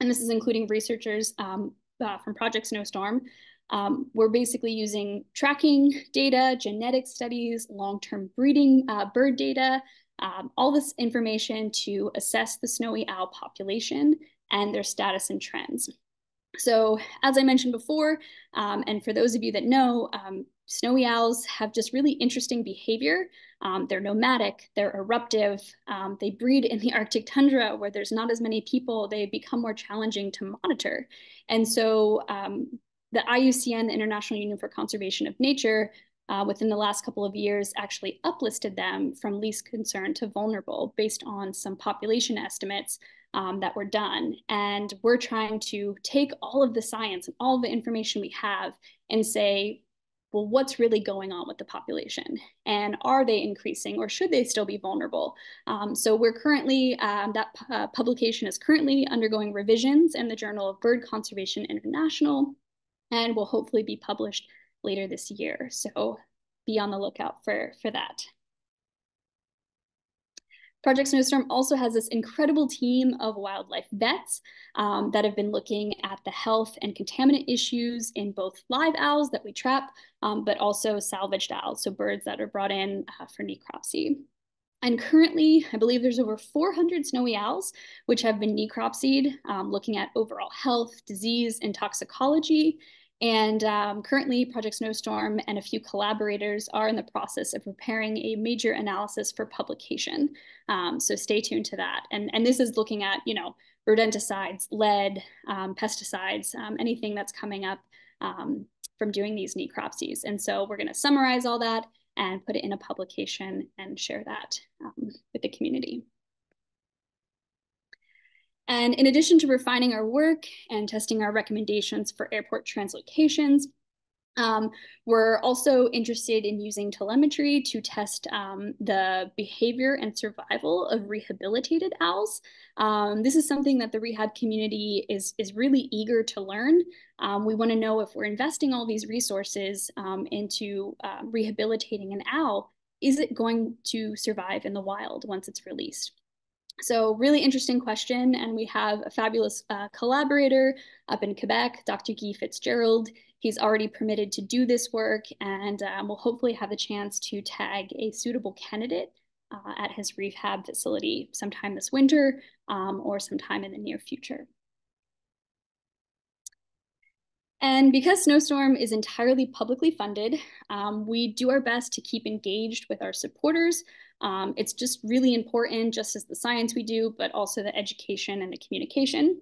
and this is including researchers um, uh, from Project Snowstorm, um, we're basically using tracking data, genetic studies, long-term breeding uh, bird data, um, all this information to assess the snowy owl population and their status and trends. So as I mentioned before, um, and for those of you that know, um, snowy owls have just really interesting behavior. Um, they're nomadic, they're eruptive, um, they breed in the Arctic tundra where there's not as many people, they become more challenging to monitor. And so um, the IUCN, the International Union for Conservation of Nature, uh, within the last couple of years actually uplisted them from least concern to vulnerable based on some population estimates um, that were done. And we're trying to take all of the science and all the information we have and say, well, what's really going on with the population? And are they increasing or should they still be vulnerable? Um, so we're currently, um, that uh, publication is currently undergoing revisions in the Journal of Bird Conservation International and will hopefully be published later this year. So be on the lookout for, for that. Project Snowstorm also has this incredible team of wildlife vets um, that have been looking at the health and contaminant issues in both live owls that we trap, um, but also salvaged owls, so birds that are brought in uh, for necropsy. And currently, I believe there's over 400 snowy owls which have been necropsied, um, looking at overall health, disease, and toxicology. And um, currently, Project Snowstorm and a few collaborators are in the process of preparing a major analysis for publication. Um, so stay tuned to that. And, and this is looking at, you know, rodenticides, lead, um, pesticides, um, anything that's coming up um, from doing these necropsies. And so we're going to summarize all that and put it in a publication and share that um, with the community. And in addition to refining our work and testing our recommendations for airport translocations, um, we're also interested in using telemetry to test um, the behavior and survival of rehabilitated owls. Um, this is something that the rehab community is, is really eager to learn. Um, we want to know if we're investing all these resources um, into uh, rehabilitating an owl, is it going to survive in the wild once it's released? So really interesting question. And we have a fabulous uh, collaborator up in Quebec, Dr. Guy Fitzgerald. He's already permitted to do this work and um, will hopefully have the chance to tag a suitable candidate uh, at his rehab facility sometime this winter um, or sometime in the near future. And because Snowstorm is entirely publicly funded, um, we do our best to keep engaged with our supporters. Um, it's just really important, just as the science we do, but also the education and the communication.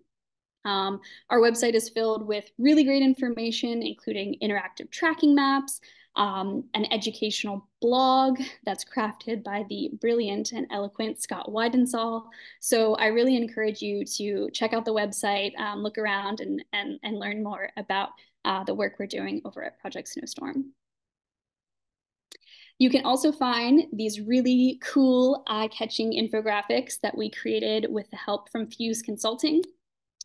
Um, our website is filled with really great information, including interactive tracking maps, um, an educational blog that's crafted by the brilliant and eloquent Scott Weidensaul. So I really encourage you to check out the website, um, look around, and, and, and learn more about uh, the work we're doing over at Project Snowstorm. You can also find these really cool eye-catching infographics that we created with the help from Fuse Consulting.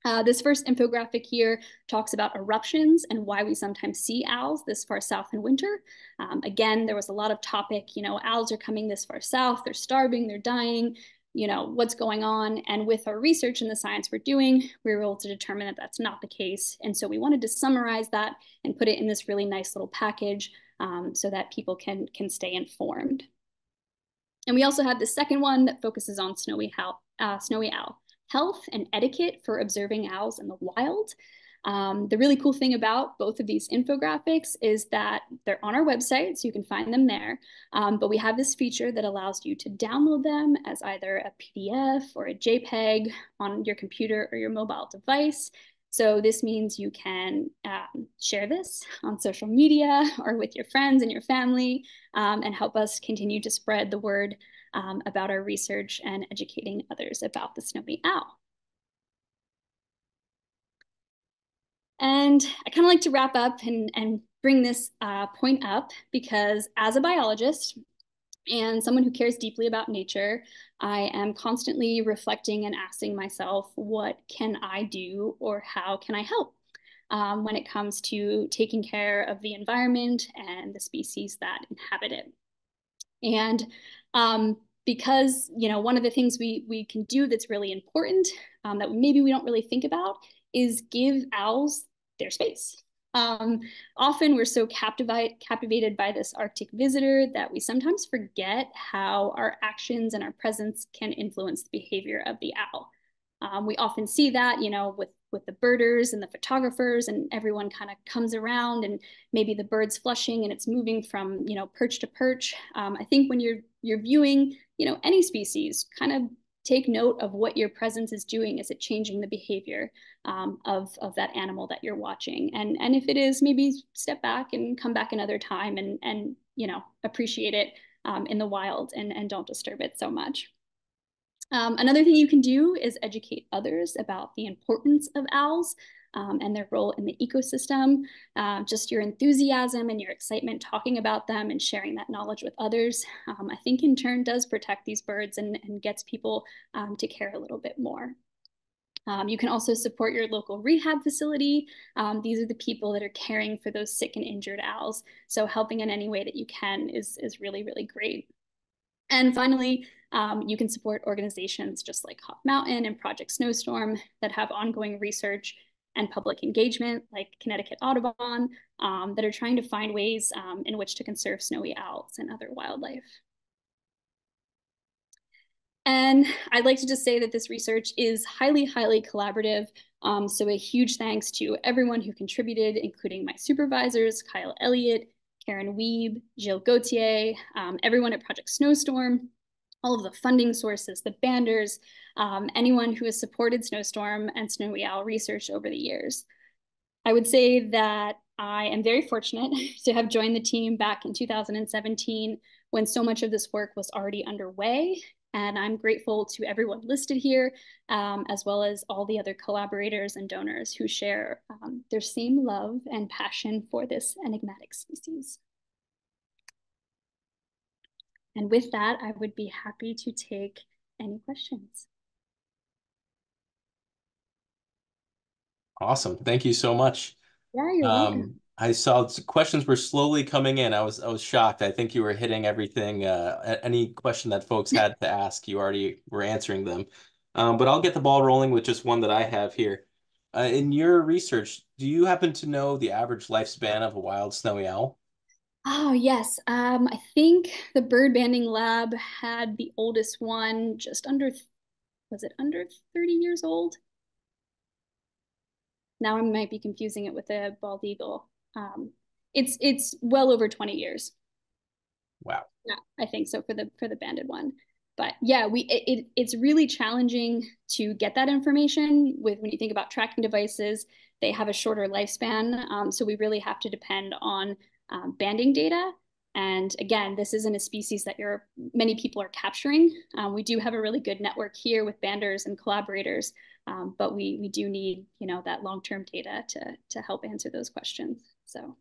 Uh, this first infographic here talks about eruptions and why we sometimes see owls this far south in winter. Um, again, there was a lot of topic, you know, owls are coming this far south, they're starving, they're dying, you know, what's going on. And with our research and the science we're doing, we were able to determine that that's not the case. And so we wanted to summarize that and put it in this really nice little package um, so that people can, can stay informed. And we also have the second one that focuses on snowy owl, uh, snowy owl health and etiquette for observing owls in the wild. Um, the really cool thing about both of these infographics is that they're on our website, so you can find them there. Um, but we have this feature that allows you to download them as either a PDF or a JPEG on your computer or your mobile device. So this means you can um, share this on social media or with your friends and your family um, and help us continue to spread the word um, about our research and educating others about the snowy owl. And I kind of like to wrap up and, and bring this uh, point up because as a biologist and someone who cares deeply about nature, I am constantly reflecting and asking myself, what can I do or how can I help? Um, when it comes to taking care of the environment and the species that inhabit it. And um, because you know one of the things we we can do that's really important um, that maybe we don't really think about is give owls their space. Um, often we're so captivate, captivated by this Arctic visitor that we sometimes forget how our actions and our presence can influence the behavior of the owl. Um, we often see that, you know, with with the birders and the photographers and everyone kind of comes around and maybe the bird's flushing and it's moving from, you know, perch to perch. Um, I think when you're you're viewing, you know, any species, kind of take note of what your presence is doing. Is it changing the behavior um, of, of that animal that you're watching? And, and if it is, maybe step back and come back another time and, and you know, appreciate it um, in the wild and, and don't disturb it so much. Um, another thing you can do is educate others about the importance of owls um, and their role in the ecosystem. Uh, just your enthusiasm and your excitement talking about them and sharing that knowledge with others, um, I think in turn does protect these birds and, and gets people um, to care a little bit more. Um, you can also support your local rehab facility. Um, these are the people that are caring for those sick and injured owls. So helping in any way that you can is, is really, really great. And finally, um, you can support organizations just like Hawk Mountain and Project Snowstorm that have ongoing research and public engagement like Connecticut Audubon um, that are trying to find ways um, in which to conserve snowy owls and other wildlife. And I'd like to just say that this research is highly, highly collaborative. Um, so a huge thanks to everyone who contributed, including my supervisors, Kyle Elliott, Karen Wiebe, Gilles Gauthier, um, everyone at Project Snowstorm, all of the funding sources, the banders, um, anyone who has supported Snowstorm and Snowy Owl research over the years. I would say that I am very fortunate to have joined the team back in 2017 when so much of this work was already underway. And I'm grateful to everyone listed here, um, as well as all the other collaborators and donors who share um, their same love and passion for this enigmatic species. And with that, I would be happy to take any questions. Awesome. Thank you so much. Yeah, you're um, welcome. I saw questions were slowly coming in. I was I was shocked. I think you were hitting everything. Uh, any question that folks had to ask, you already were answering them. Um, but I'll get the ball rolling with just one that I have here. Uh, in your research, do you happen to know the average lifespan of a wild snowy owl? Oh, yes. Um, I think the bird banding lab had the oldest one just under, was it under 30 years old? Now I might be confusing it with a bald eagle. Um, it's it's well over 20 years. Wow. Yeah, I think so for the for the banded one. but yeah, we it, it, it's really challenging to get that information with when you think about tracking devices, they have a shorter lifespan. Um, so we really have to depend on um, banding data. And again, this isn't a species that you're, many people are capturing. Um, we do have a really good network here with banders and collaborators, um, but we, we do need, you know, that long-term data to, to help answer those questions. So.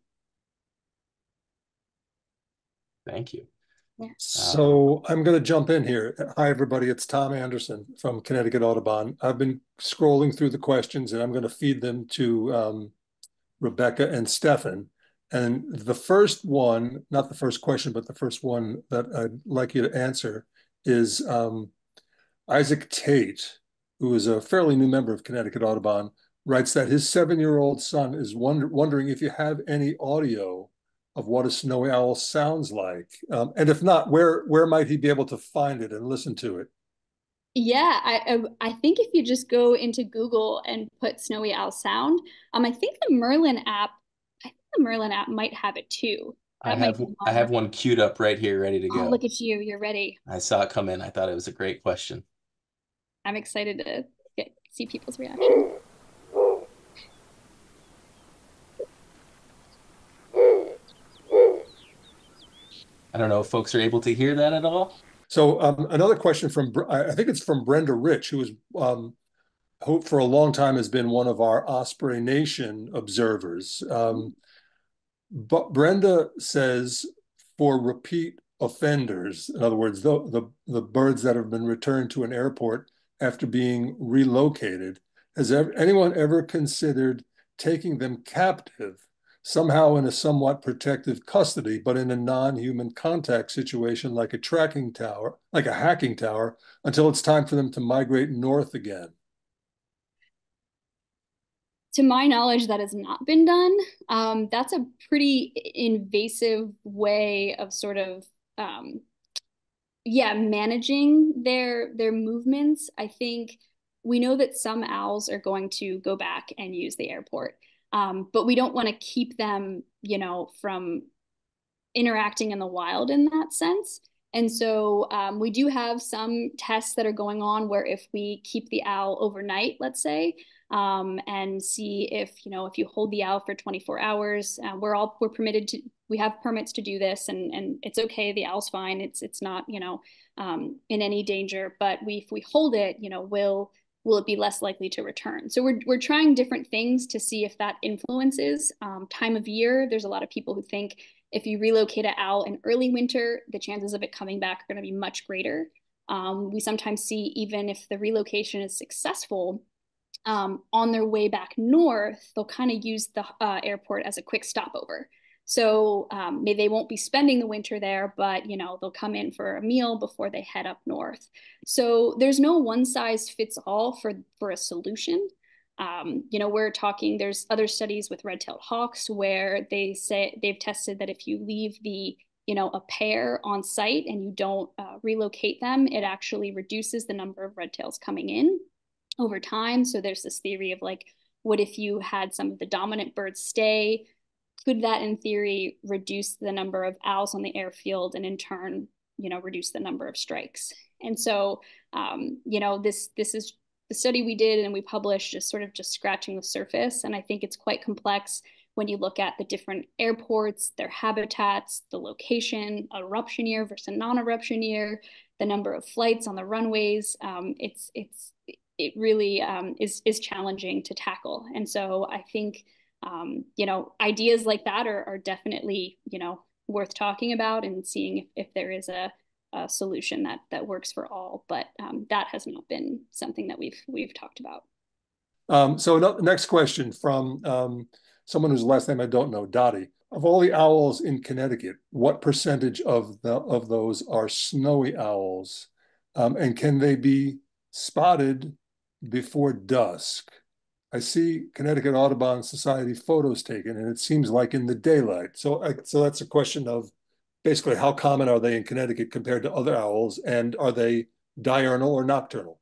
Thank you. Yeah. So I'm going to jump in here. Hi, everybody. It's Tom Anderson from Connecticut Audubon. I've been scrolling through the questions and I'm going to feed them to um, Rebecca and Stefan. And the first one, not the first question, but the first one that I'd like you to answer is um, Isaac Tate, who is a fairly new member of Connecticut Audubon, writes that his seven-year-old son is wonder wondering if you have any audio of what a snowy owl sounds like? Um, and if not, where where might he be able to find it and listen to it? Yeah, I I think if you just go into Google and put snowy owl sound, um, I think the Merlin app, I the Merlin app might have it too. That I have I have one queued up right here, ready to go. Oh, look at you, you're ready. I saw it come in. I thought it was a great question. I'm excited to get see people's reaction. I don't know if folks are able to hear that at all. So um, another question from I think it's from Brenda Rich, who is um, who for a long time has been one of our Osprey Nation observers. Um, but Brenda says for repeat offenders, in other words, the, the the birds that have been returned to an airport after being relocated, has ever, anyone ever considered taking them captive somehow in a somewhat protective custody, but in a non-human contact situation like a tracking tower, like a hacking tower, until it's time for them to migrate north again. To my knowledge, that has not been done. Um, that's a pretty invasive way of sort of, um, yeah, managing their their movements. I think we know that some owls are going to go back and use the airport. Um, but we don't want to keep them, you know, from interacting in the wild in that sense. And so um, we do have some tests that are going on where if we keep the owl overnight, let's say, um, and see if you know if you hold the owl for 24 hours, uh, we're all we're permitted to we have permits to do this, and and it's okay. The owl's fine. It's it's not you know um, in any danger. But we if we hold it, you know, will will it be less likely to return? So we're, we're trying different things to see if that influences um, time of year. There's a lot of people who think if you relocate an owl in early winter, the chances of it coming back are going to be much greater. Um, we sometimes see even if the relocation is successful, um, on their way back north, they'll kind of use the uh, airport as a quick stopover. So um, they won't be spending the winter there, but you know they'll come in for a meal before they head up north. So there's no one size fits all for for a solution. Um, you know, we're talking. There's other studies with red-tailed hawks where they say they've tested that if you leave the you know a pair on site and you don't uh, relocate them, it actually reduces the number of red tails coming in over time. So there's this theory of like, what if you had some of the dominant birds stay? could that in theory reduce the number of owls on the airfield and in turn you know reduce the number of strikes and so um, you know this this is the study we did and we published just sort of just scratching the surface and i think it's quite complex when you look at the different airports their habitats the location eruption year versus non-eruption year the number of flights on the runways um, it's it's it really um, is is challenging to tackle and so i think um, you know, ideas like that are, are definitely, you know, worth talking about and seeing if, if there is a, a solution that that works for all. But um, that has not been something that we've we've talked about. Um, so no, next question from um, someone whose last name I don't know, Dottie. Of all the owls in Connecticut, what percentage of the of those are snowy owls, um, and can they be spotted before dusk? I see Connecticut Audubon Society photos taken, and it seems like in the daylight. So, I, so that's a question of basically how common are they in Connecticut compared to other owls, and are they diurnal or nocturnal?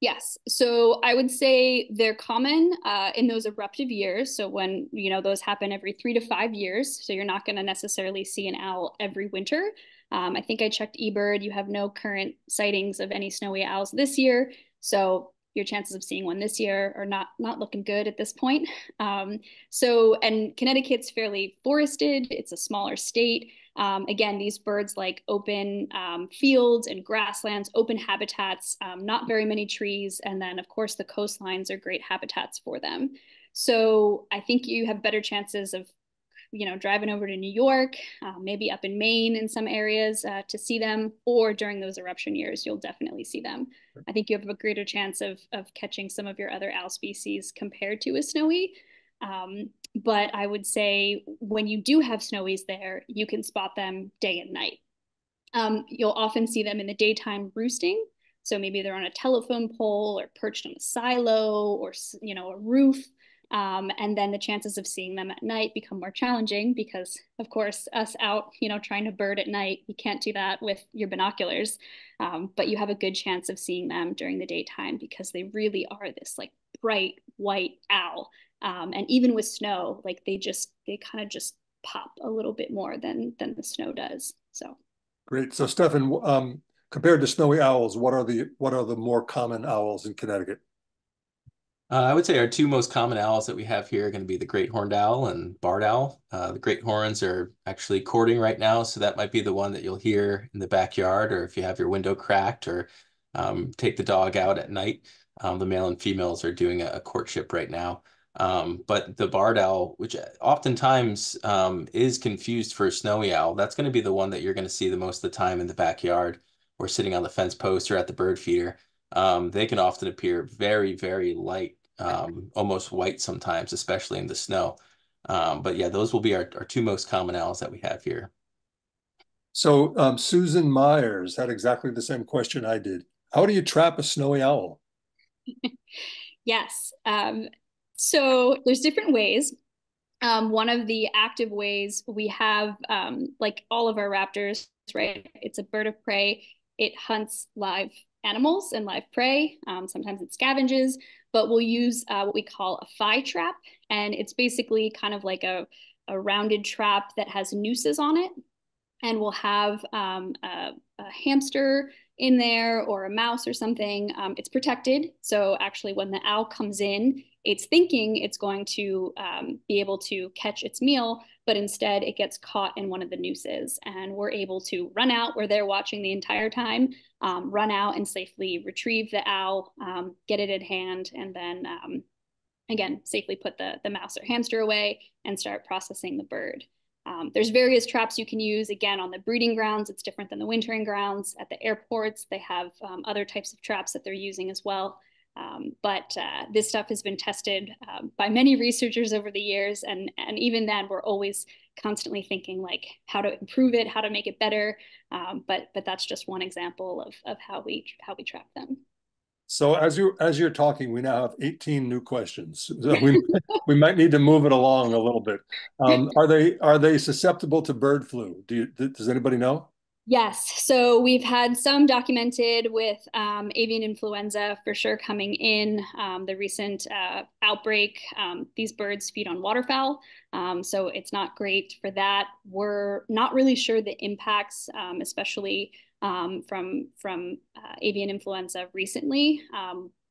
Yes. So I would say they're common uh, in those eruptive years. So when, you know, those happen every three to five years. So you're not going to necessarily see an owl every winter. Um, I think I checked eBird. You have no current sightings of any snowy owls this year. So your chances of seeing one this year are not not looking good at this point. Um, so, and Connecticut's fairly forested. It's a smaller state. Um, again, these birds like open um, fields and grasslands, open habitats, um, not very many trees, and then of course the coastlines are great habitats for them. So I think you have better chances of you know, driving over to New York, uh, maybe up in Maine in some areas uh, to see them, or during those eruption years, you'll definitely see them. I think you have a greater chance of, of catching some of your other owl species compared to a snowy. Um, but I would say when you do have snowies there, you can spot them day and night. Um, you'll often see them in the daytime roosting. So maybe they're on a telephone pole or perched on a silo or you know a roof. Um, and then the chances of seeing them at night become more challenging because, of course, us out, you know, trying to bird at night, you can't do that with your binoculars. Um, but you have a good chance of seeing them during the daytime because they really are this like bright white owl. Um, and even with snow, like they just they kind of just pop a little bit more than than the snow does. So great. So Stefan, um, compared to snowy owls, what are the what are the more common owls in Connecticut? Uh, I would say our two most common owls that we have here are going to be the great horned owl and barred owl. Uh, the great horns are actually courting right now, so that might be the one that you'll hear in the backyard, or if you have your window cracked, or um, take the dog out at night. Um, the male and females are doing a, a courtship right now. Um, but the barred owl, which oftentimes um, is confused for a snowy owl, that's going to be the one that you're going to see the most of the time in the backyard or sitting on the fence post or at the bird feeder um, they can often appear very, very light, um, almost white sometimes, especially in the snow. Um, but yeah, those will be our, our two most common owls that we have here. So um, Susan Myers had exactly the same question I did. How do you trap a snowy owl? yes. Um, so there's different ways. Um, one of the active ways we have, like all of our raptors, right? It's a bird of prey. It hunts live animals and live prey. Um, sometimes it scavenges, but we'll use uh, what we call a fly trap. And it's basically kind of like a, a rounded trap that has nooses on it. And we'll have um, a, a, hamster in there or a mouse or something. Um, it's protected. So actually when the owl comes in, it's thinking it's going to um, be able to catch its meal, but instead it gets caught in one of the nooses. And we're able to run out where they're watching the entire time, um, run out and safely retrieve the owl, um, get it in hand, and then um, again, safely put the, the mouse or hamster away and start processing the bird. Um, there's various traps you can use. Again, on the breeding grounds, it's different than the wintering grounds. At the airports, they have um, other types of traps that they're using as well. Um, but uh, this stuff has been tested um, by many researchers over the years, and and even then, we're always constantly thinking like how to improve it, how to make it better. Um, but but that's just one example of of how we how we trap them. So as you as you're talking, we now have 18 new questions. So we we might need to move it along a little bit. Um, are they are they susceptible to bird flu? Do you, does anybody know? Yes. So we've had some documented with um, avian influenza for sure coming in. Um, the recent uh, outbreak, um, these birds feed on waterfowl. Um, so it's not great for that. We're not really sure the impacts, um, especially um, from, from uh, avian influenza recently.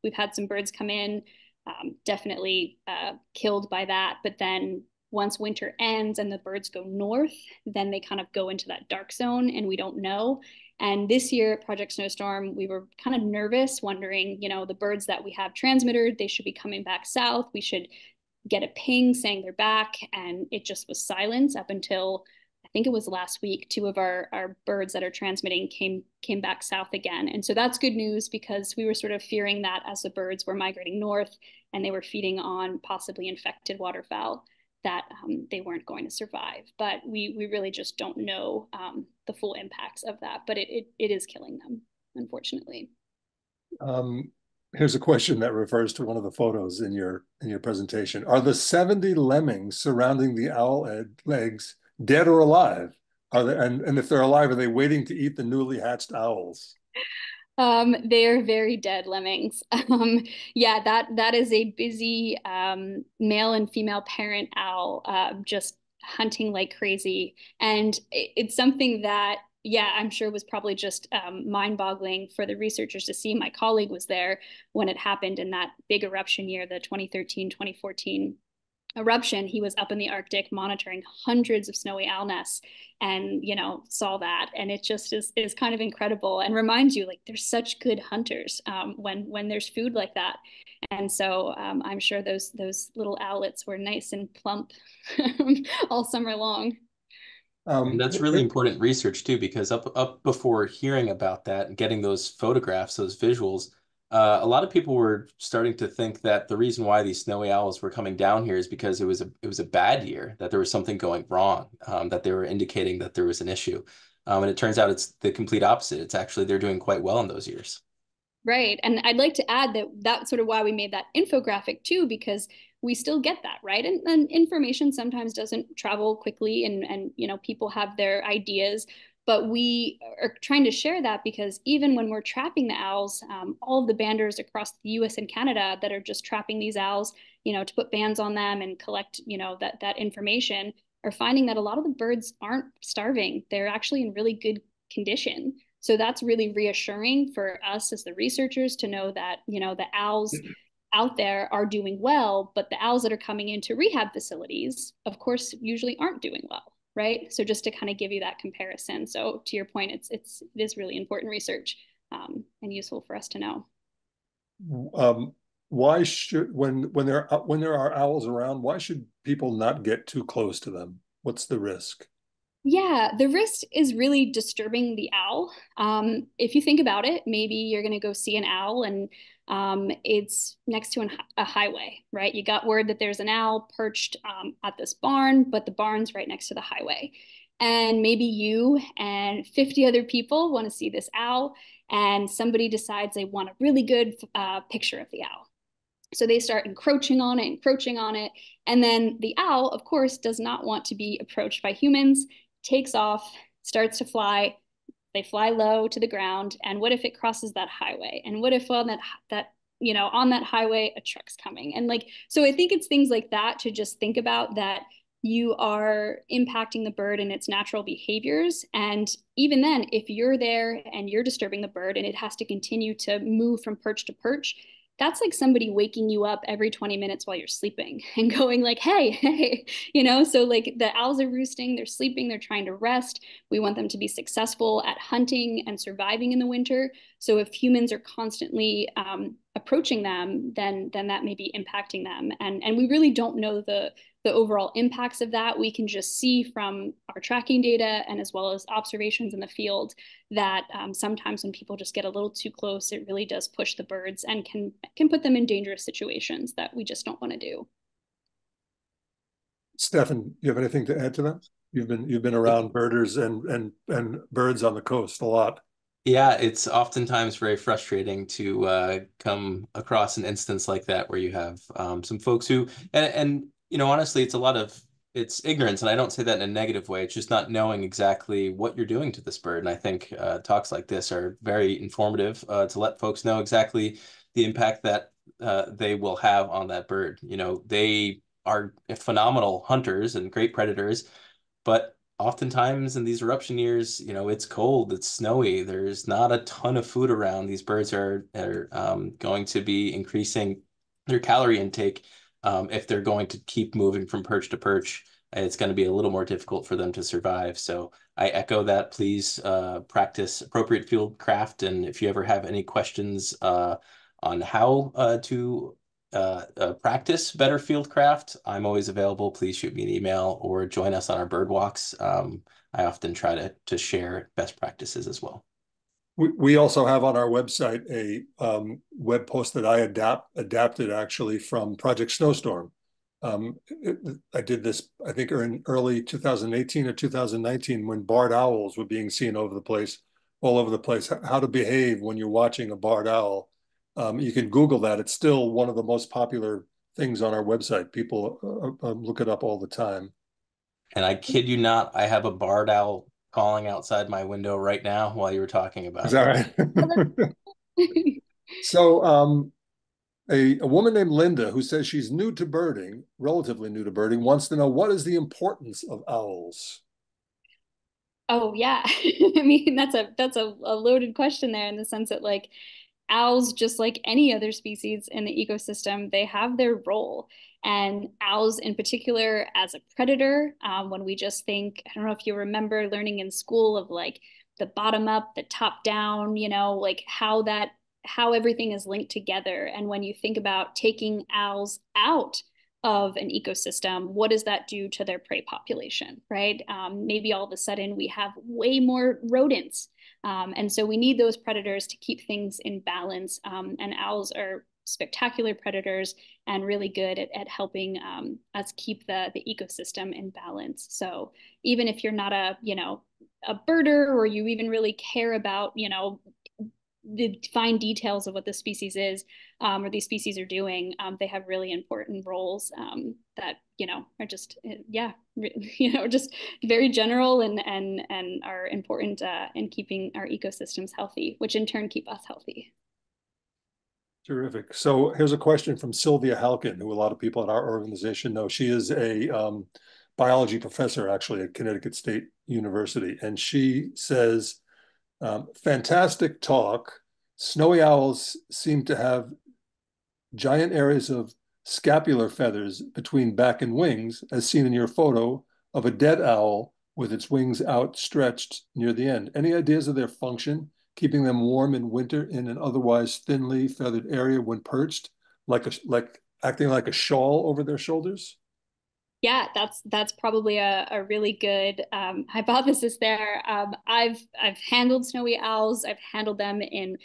we've had some birds come in, definitely uh, killed by that, but then once winter ends and the birds go north, then they kind of go into that dark zone and we don't know. And this year at Project Snowstorm, we were kind of nervous, wondering, you know, the birds that we have transmitted, they should be coming back south. We should get a ping saying they're back. And it just was silence up until I think it was last week. Two of our, our birds that are transmitting came came back south again. And so that's good news because we were sort of fearing that as the birds were migrating north and they were feeding on possibly infected waterfowl that um, they weren't going to survive. But we we really just don't know um, the full impacts of that. But it, it, it is killing them, unfortunately. Um, here's a question that refers to one of the photos in your in your presentation. Are the 70 lemmings surrounding the owl eggs dead or alive? Are they and, and if they're alive, are they waiting to eat the newly hatched owls? Um, they are very dead lemmings. Um, yeah, that that is a busy um, male and female parent owl, uh, just hunting like crazy, and it, it's something that yeah, I'm sure was probably just um, mind-boggling for the researchers to see. My colleague was there when it happened in that big eruption year, the 2013, 2014 eruption, he was up in the Arctic monitoring hundreds of snowy owl nests and, you know, saw that. And it just is, is kind of incredible and reminds you like they're such good hunters um, when, when there's food like that. And so um, I'm sure those, those little owlets were nice and plump all summer long. Um, and that's really important research too, because up up before hearing about that and getting those photographs, those visuals, uh, a lot of people were starting to think that the reason why these snowy owls were coming down here is because it was a it was a bad year, that there was something going wrong, um, that they were indicating that there was an issue. Um, and it turns out it's the complete opposite. It's actually they're doing quite well in those years. Right. And I'd like to add that that's sort of why we made that infographic too, because we still get that, right? And, and information sometimes doesn't travel quickly and, and, you know, people have their ideas but we are trying to share that because even when we're trapping the owls, um, all of the banders across the U.S. and Canada that are just trapping these owls, you know, to put bands on them and collect, you know, that that information, are finding that a lot of the birds aren't starving. They're actually in really good condition. So that's really reassuring for us as the researchers to know that, you know, the owls out there are doing well, but the owls that are coming into rehab facilities, of course, usually aren't doing well right? So just to kind of give you that comparison. So to your point, it's it's it is really important research um, and useful for us to know. Um, why should when when there when there are owls around, why should people not get too close to them? What's the risk? Yeah, the risk is really disturbing the owl. Um, if you think about it, maybe you're going to go see an owl and um, it's next to an, a highway, right? You got word that there's an owl perched um, at this barn, but the barn's right next to the highway. And maybe you and 50 other people want to see this owl, and somebody decides they want a really good uh, picture of the owl. So they start encroaching on it, encroaching on it. And then the owl, of course, does not want to be approached by humans, takes off, starts to fly, they fly low to the ground and what if it crosses that highway? And what if on that that you know on that highway a truck's coming? And like so i think it's things like that to just think about that you are impacting the bird and its natural behaviors. And even then if you're there and you're disturbing the bird and it has to continue to move from perch to perch that's like somebody waking you up every 20 minutes while you're sleeping and going like hey hey you know? So like the owls are roosting they're sleeping they're trying to rest. We want them to be successful at hunting and surviving in the winter. So if humans are constantly um, approaching them then then that may be impacting them. And and we really don't know the the overall impacts of that, we can just see from our tracking data and as well as observations in the field that um, sometimes when people just get a little too close, it really does push the birds and can can put them in dangerous situations that we just don't want to do. Stefan, you have anything to add to that? You've been you've been around birders and and and birds on the coast a lot. Yeah, it's oftentimes very frustrating to uh, come across an instance like that where you have um, some folks who and, and you know, honestly, it's a lot of it's ignorance, and I don't say that in a negative way. It's just not knowing exactly what you're doing to this bird. And I think uh, talks like this are very informative uh, to let folks know exactly the impact that uh, they will have on that bird. You know, they are phenomenal hunters and great predators, but oftentimes in these eruption years, you know, it's cold, it's snowy, there's not a ton of food around. These birds are are um, going to be increasing their calorie intake um, if they're going to keep moving from perch to perch, it's going to be a little more difficult for them to survive. So I echo that. Please uh, practice appropriate field craft. And if you ever have any questions uh, on how uh, to uh, uh, practice better field craft, I'm always available. Please shoot me an email or join us on our bird walks. Um, I often try to, to share best practices as well. We, we also have on our website a um, web post that I adapt adapted actually from Project Snowstorm. Um, it, I did this, I think, in early 2018 or 2019 when barred owls were being seen over the place, all over the place. How to behave when you're watching a barred owl. Um, you can Google that. It's still one of the most popular things on our website. People uh, uh, look it up all the time. And I kid you not, I have a barred owl calling outside my window right now while you were talking about Is that right? So, um, a, a woman named Linda who says she's new to birding, relatively new to birding, wants to know what is the importance of owls? Oh yeah. I mean, that's a that's a, a loaded question there in the sense that like owls, just like any other species in the ecosystem, they have their role. And owls, in particular, as a predator, um, when we just think, I don't know if you remember learning in school of like the bottom up, the top down, you know, like how that, how everything is linked together. And when you think about taking owls out of an ecosystem, what does that do to their prey population, right? Um, maybe all of a sudden we have way more rodents. Um, and so we need those predators to keep things in balance. Um, and owls are spectacular predators and really good at, at helping um, us keep the, the ecosystem in balance. So even if you're not a, you know, a birder or you even really care about, you know, the fine details of what the species is um, or these species are doing, um, they have really important roles um, that you know are just eh, yeah you know just very general and and and are important uh, in keeping our ecosystems healthy, which in turn keep us healthy. Terrific. So here's a question from Sylvia Halkin, who a lot of people at our organization know. She is a um, biology professor actually at Connecticut State University, and she says um, fantastic talk. Snowy owls seem to have giant areas of scapular feathers between back and wings, as seen in your photo of a dead owl with its wings outstretched near the end. Any ideas of their function, keeping them warm in winter in an otherwise thinly feathered area when perched, like a, like acting like a shawl over their shoulders? yeah, that's that's probably a, a really good um, hypothesis there. Um, I've I've handled snowy owls. I've handled them in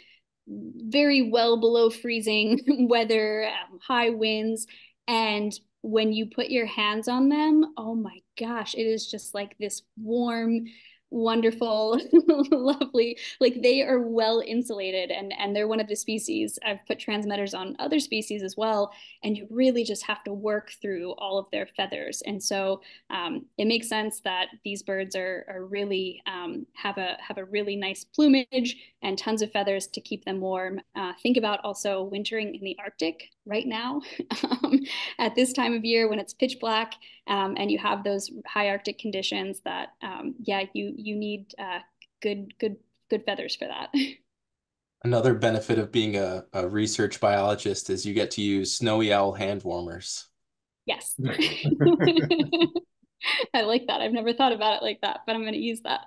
very well below freezing weather, um, high winds, and when you put your hands on them, oh my gosh, it is just like this warm wonderful lovely like they are well insulated and and they're one of the species i've put transmitters on other species as well and you really just have to work through all of their feathers. And so um, it makes sense that these birds are are really um, have a have a really nice plumage and tons of feathers to keep them warm. Uh, think about also wintering in the arctic right now um, at this time of year when it's pitch black um, and you have those high Arctic conditions that, um, yeah, you, you need uh, good, good, good feathers for that. Another benefit of being a, a research biologist is you get to use snowy owl hand warmers. Yes. I like that. I've never thought about it like that, but I'm going to use that.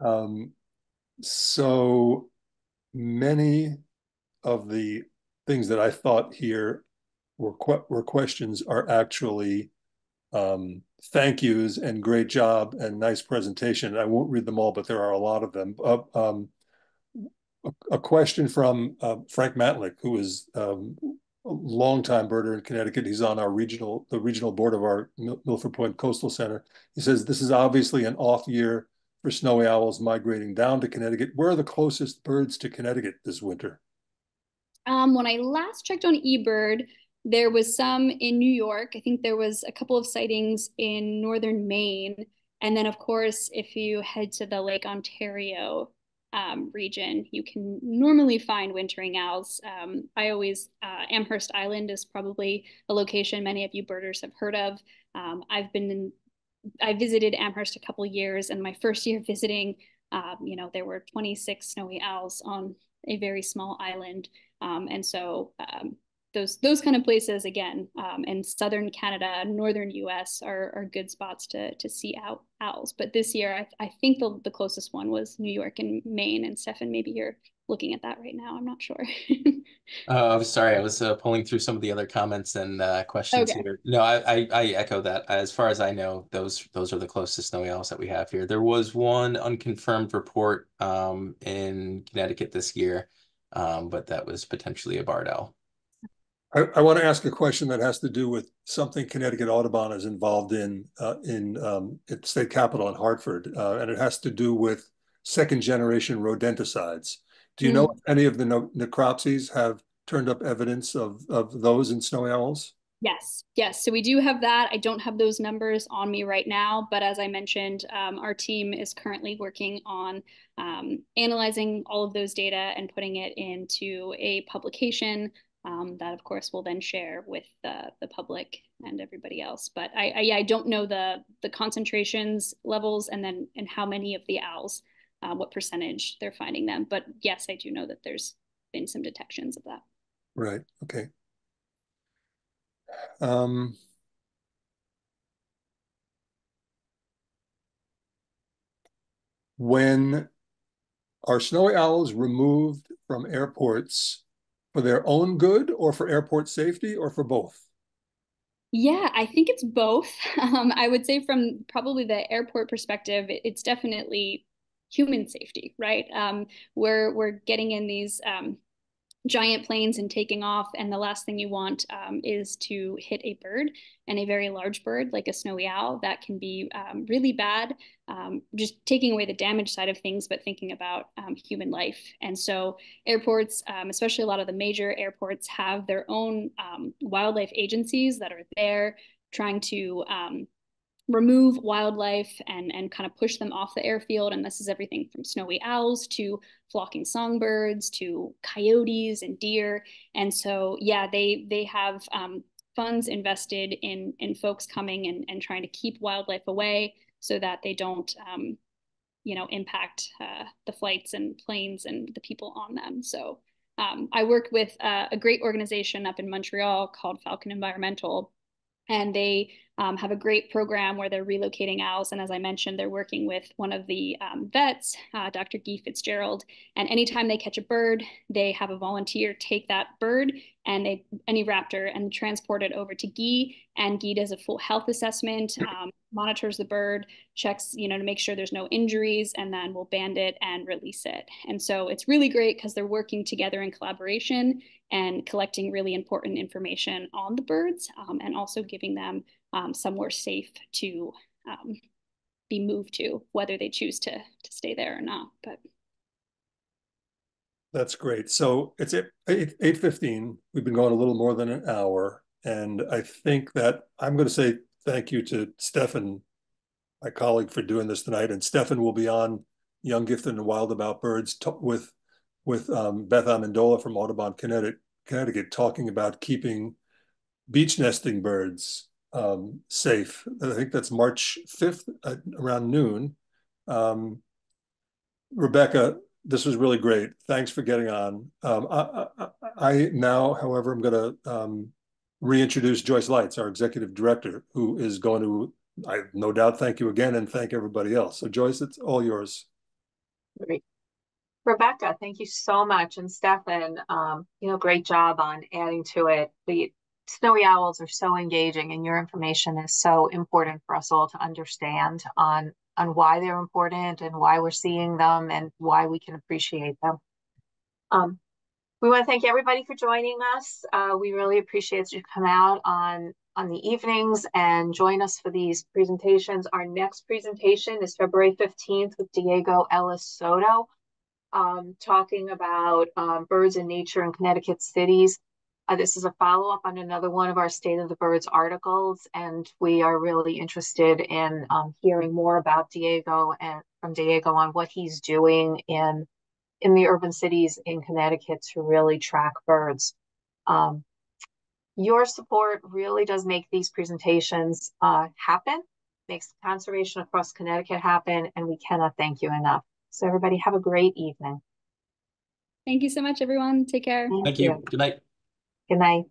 um, so many of the things that I thought here were qu- were questions are actually um, thank yous and great job and nice presentation. I won't read them all, but there are a lot of them. Uh, um, a, a, question from uh, Frank Mantlik, who is um, a longtime birder in Connecticut. He's on our regional, the regional board of our Mil Milford Point Coastal Center. He says this is obviously an off year for snowy owls migrating down to Connecticut. Where are the closest birds to Connecticut this winter? Um, when I last checked on eBird, there was some in New York. I think there was a couple of sightings in northern Maine. And then, of course, if you head to the Lake Ontario um, region, you can normally find wintering owls. Um, I always, uh, Amherst Island is probably a location many of you birders have heard of. Um, I've been in, I visited Amherst a couple years, and my first year visiting, um, you know, there were 26 snowy owls on a very small island. Um, and so um, those those kind of places again um, in southern Canada, northern U.S. are, are good spots to to see out owls. But this year, I, I think the, the closest one was New York and Maine. And Stefan, maybe you're looking at that right now. I'm not sure. oh, I'm sorry. I was uh, pulling through some of the other comments and uh, questions okay. here. No, I, I, I echo that. As far as I know, those those are the closest snowy owls that we have here. There was one unconfirmed report um, in Connecticut this year, um, but that was potentially a barred owl. I, I want to ask a question that has to do with something Connecticut Audubon is involved in uh, in um, its state capital in Hartford, uh, and it has to do with second generation rodenticides. Do you mm. know if any of the necropsies have turned up evidence of of those in snowy owls? Yes, yes. So we do have that. I don't have those numbers on me right now, but as I mentioned, um, our team is currently working on um, analyzing all of those data and putting it into a publication um, that, of course, we'll then share with the, the public and everybody else. But I, I, I don't know the the concentrations levels and then and how many of the owls, uh, what percentage they're finding them. But yes, I do know that there's been some detections of that. Right. Okay. Um, when are snowy owls removed from airports for their own good or for airport safety or for both? Yeah, I think it's both. Um, I would say from probably the airport perspective, it's definitely human safety, right? Um, we're we're getting in these um, giant planes and taking off. And the last thing you want um, is to hit a bird and a very large bird like a snowy owl. That can be um, really bad, um, just taking away the damage side of things, but thinking about um, human life. And so, airports, um, especially a lot of the major airports, have their own um, wildlife agencies that are there trying to remove wildlife and and kind of push them off the airfield. And this is everything from snowy owls to flocking songbirds to coyotes and deer. And so yeah they they have um, funds invested in in folks coming and and trying to keep wildlife away so that they don't um, you know impact uh, the flights and planes and the people on them. So um, I work with uh, a great organization up in Montreal called Falcon Environmental, and they um, have a great program where they're relocating owls. And as I mentioned, they're working with one of the um, vets, uh, Dr. Guy Fitzgerald. And anytime they catch a bird, they have a volunteer take that bird and they any raptor and transport it over to Guy. And Guy does a full health assessment, um, monitors the bird, checks, you know, to make sure there's no injuries, and then we'll band it and release it. And so it's really great because they're working together in collaboration and collecting really important information on the birds um, and also giving them um, somewhere safe to um, be moved to, whether they choose to to stay there or not. But that's great. So it's at eight eight fifteen. We've been going a little more than an hour, and I think that I'm going to say thank you to Stefan, my colleague, for doing this tonight. And Stefan will be on Young, Gifted, and Wild About Birds with with um, Beth Amendola from Audubon, Connecticut, Connecticut, talking about keeping beach nesting birds um, safe. I think that's March 5th at around noon. Um, Rebecca, this was really great. Thanks for getting on. Um, I, I, I, now, however, I'm going to um, reintroduce Joyce Lights, our executive director, who is going to, I no doubt, thank you again and thank everybody else. So, Joyce, it's all yours. Great. Rebecca, thank you so much. And Stefan, um, you know, great job on adding to it. The snowy owls are so engaging and your information is so important for us all to understand on on why they're important and why we're seeing them and why we can appreciate them. Um, we want to thank everybody for joining us. Uh, we really appreciate you come out on on the evenings and join us for these presentations. Our next presentation is February 15th with Diego Ellis Soto, um, talking about um, birds in nature in Connecticut cities. Uh, this is a follow-up on another one of our State of the Birds articles, and we are really interested in um, hearing more about Diego and from Diego on what he's doing in in the urban cities in Connecticut to really track birds. Um, your support really does make these presentations uh, happen, makes conservation across Connecticut happen, and we cannot thank you enough. So everybody have a great evening. Thank you so much, everyone. Take care. Thank, thank you. you. Good night. Good night.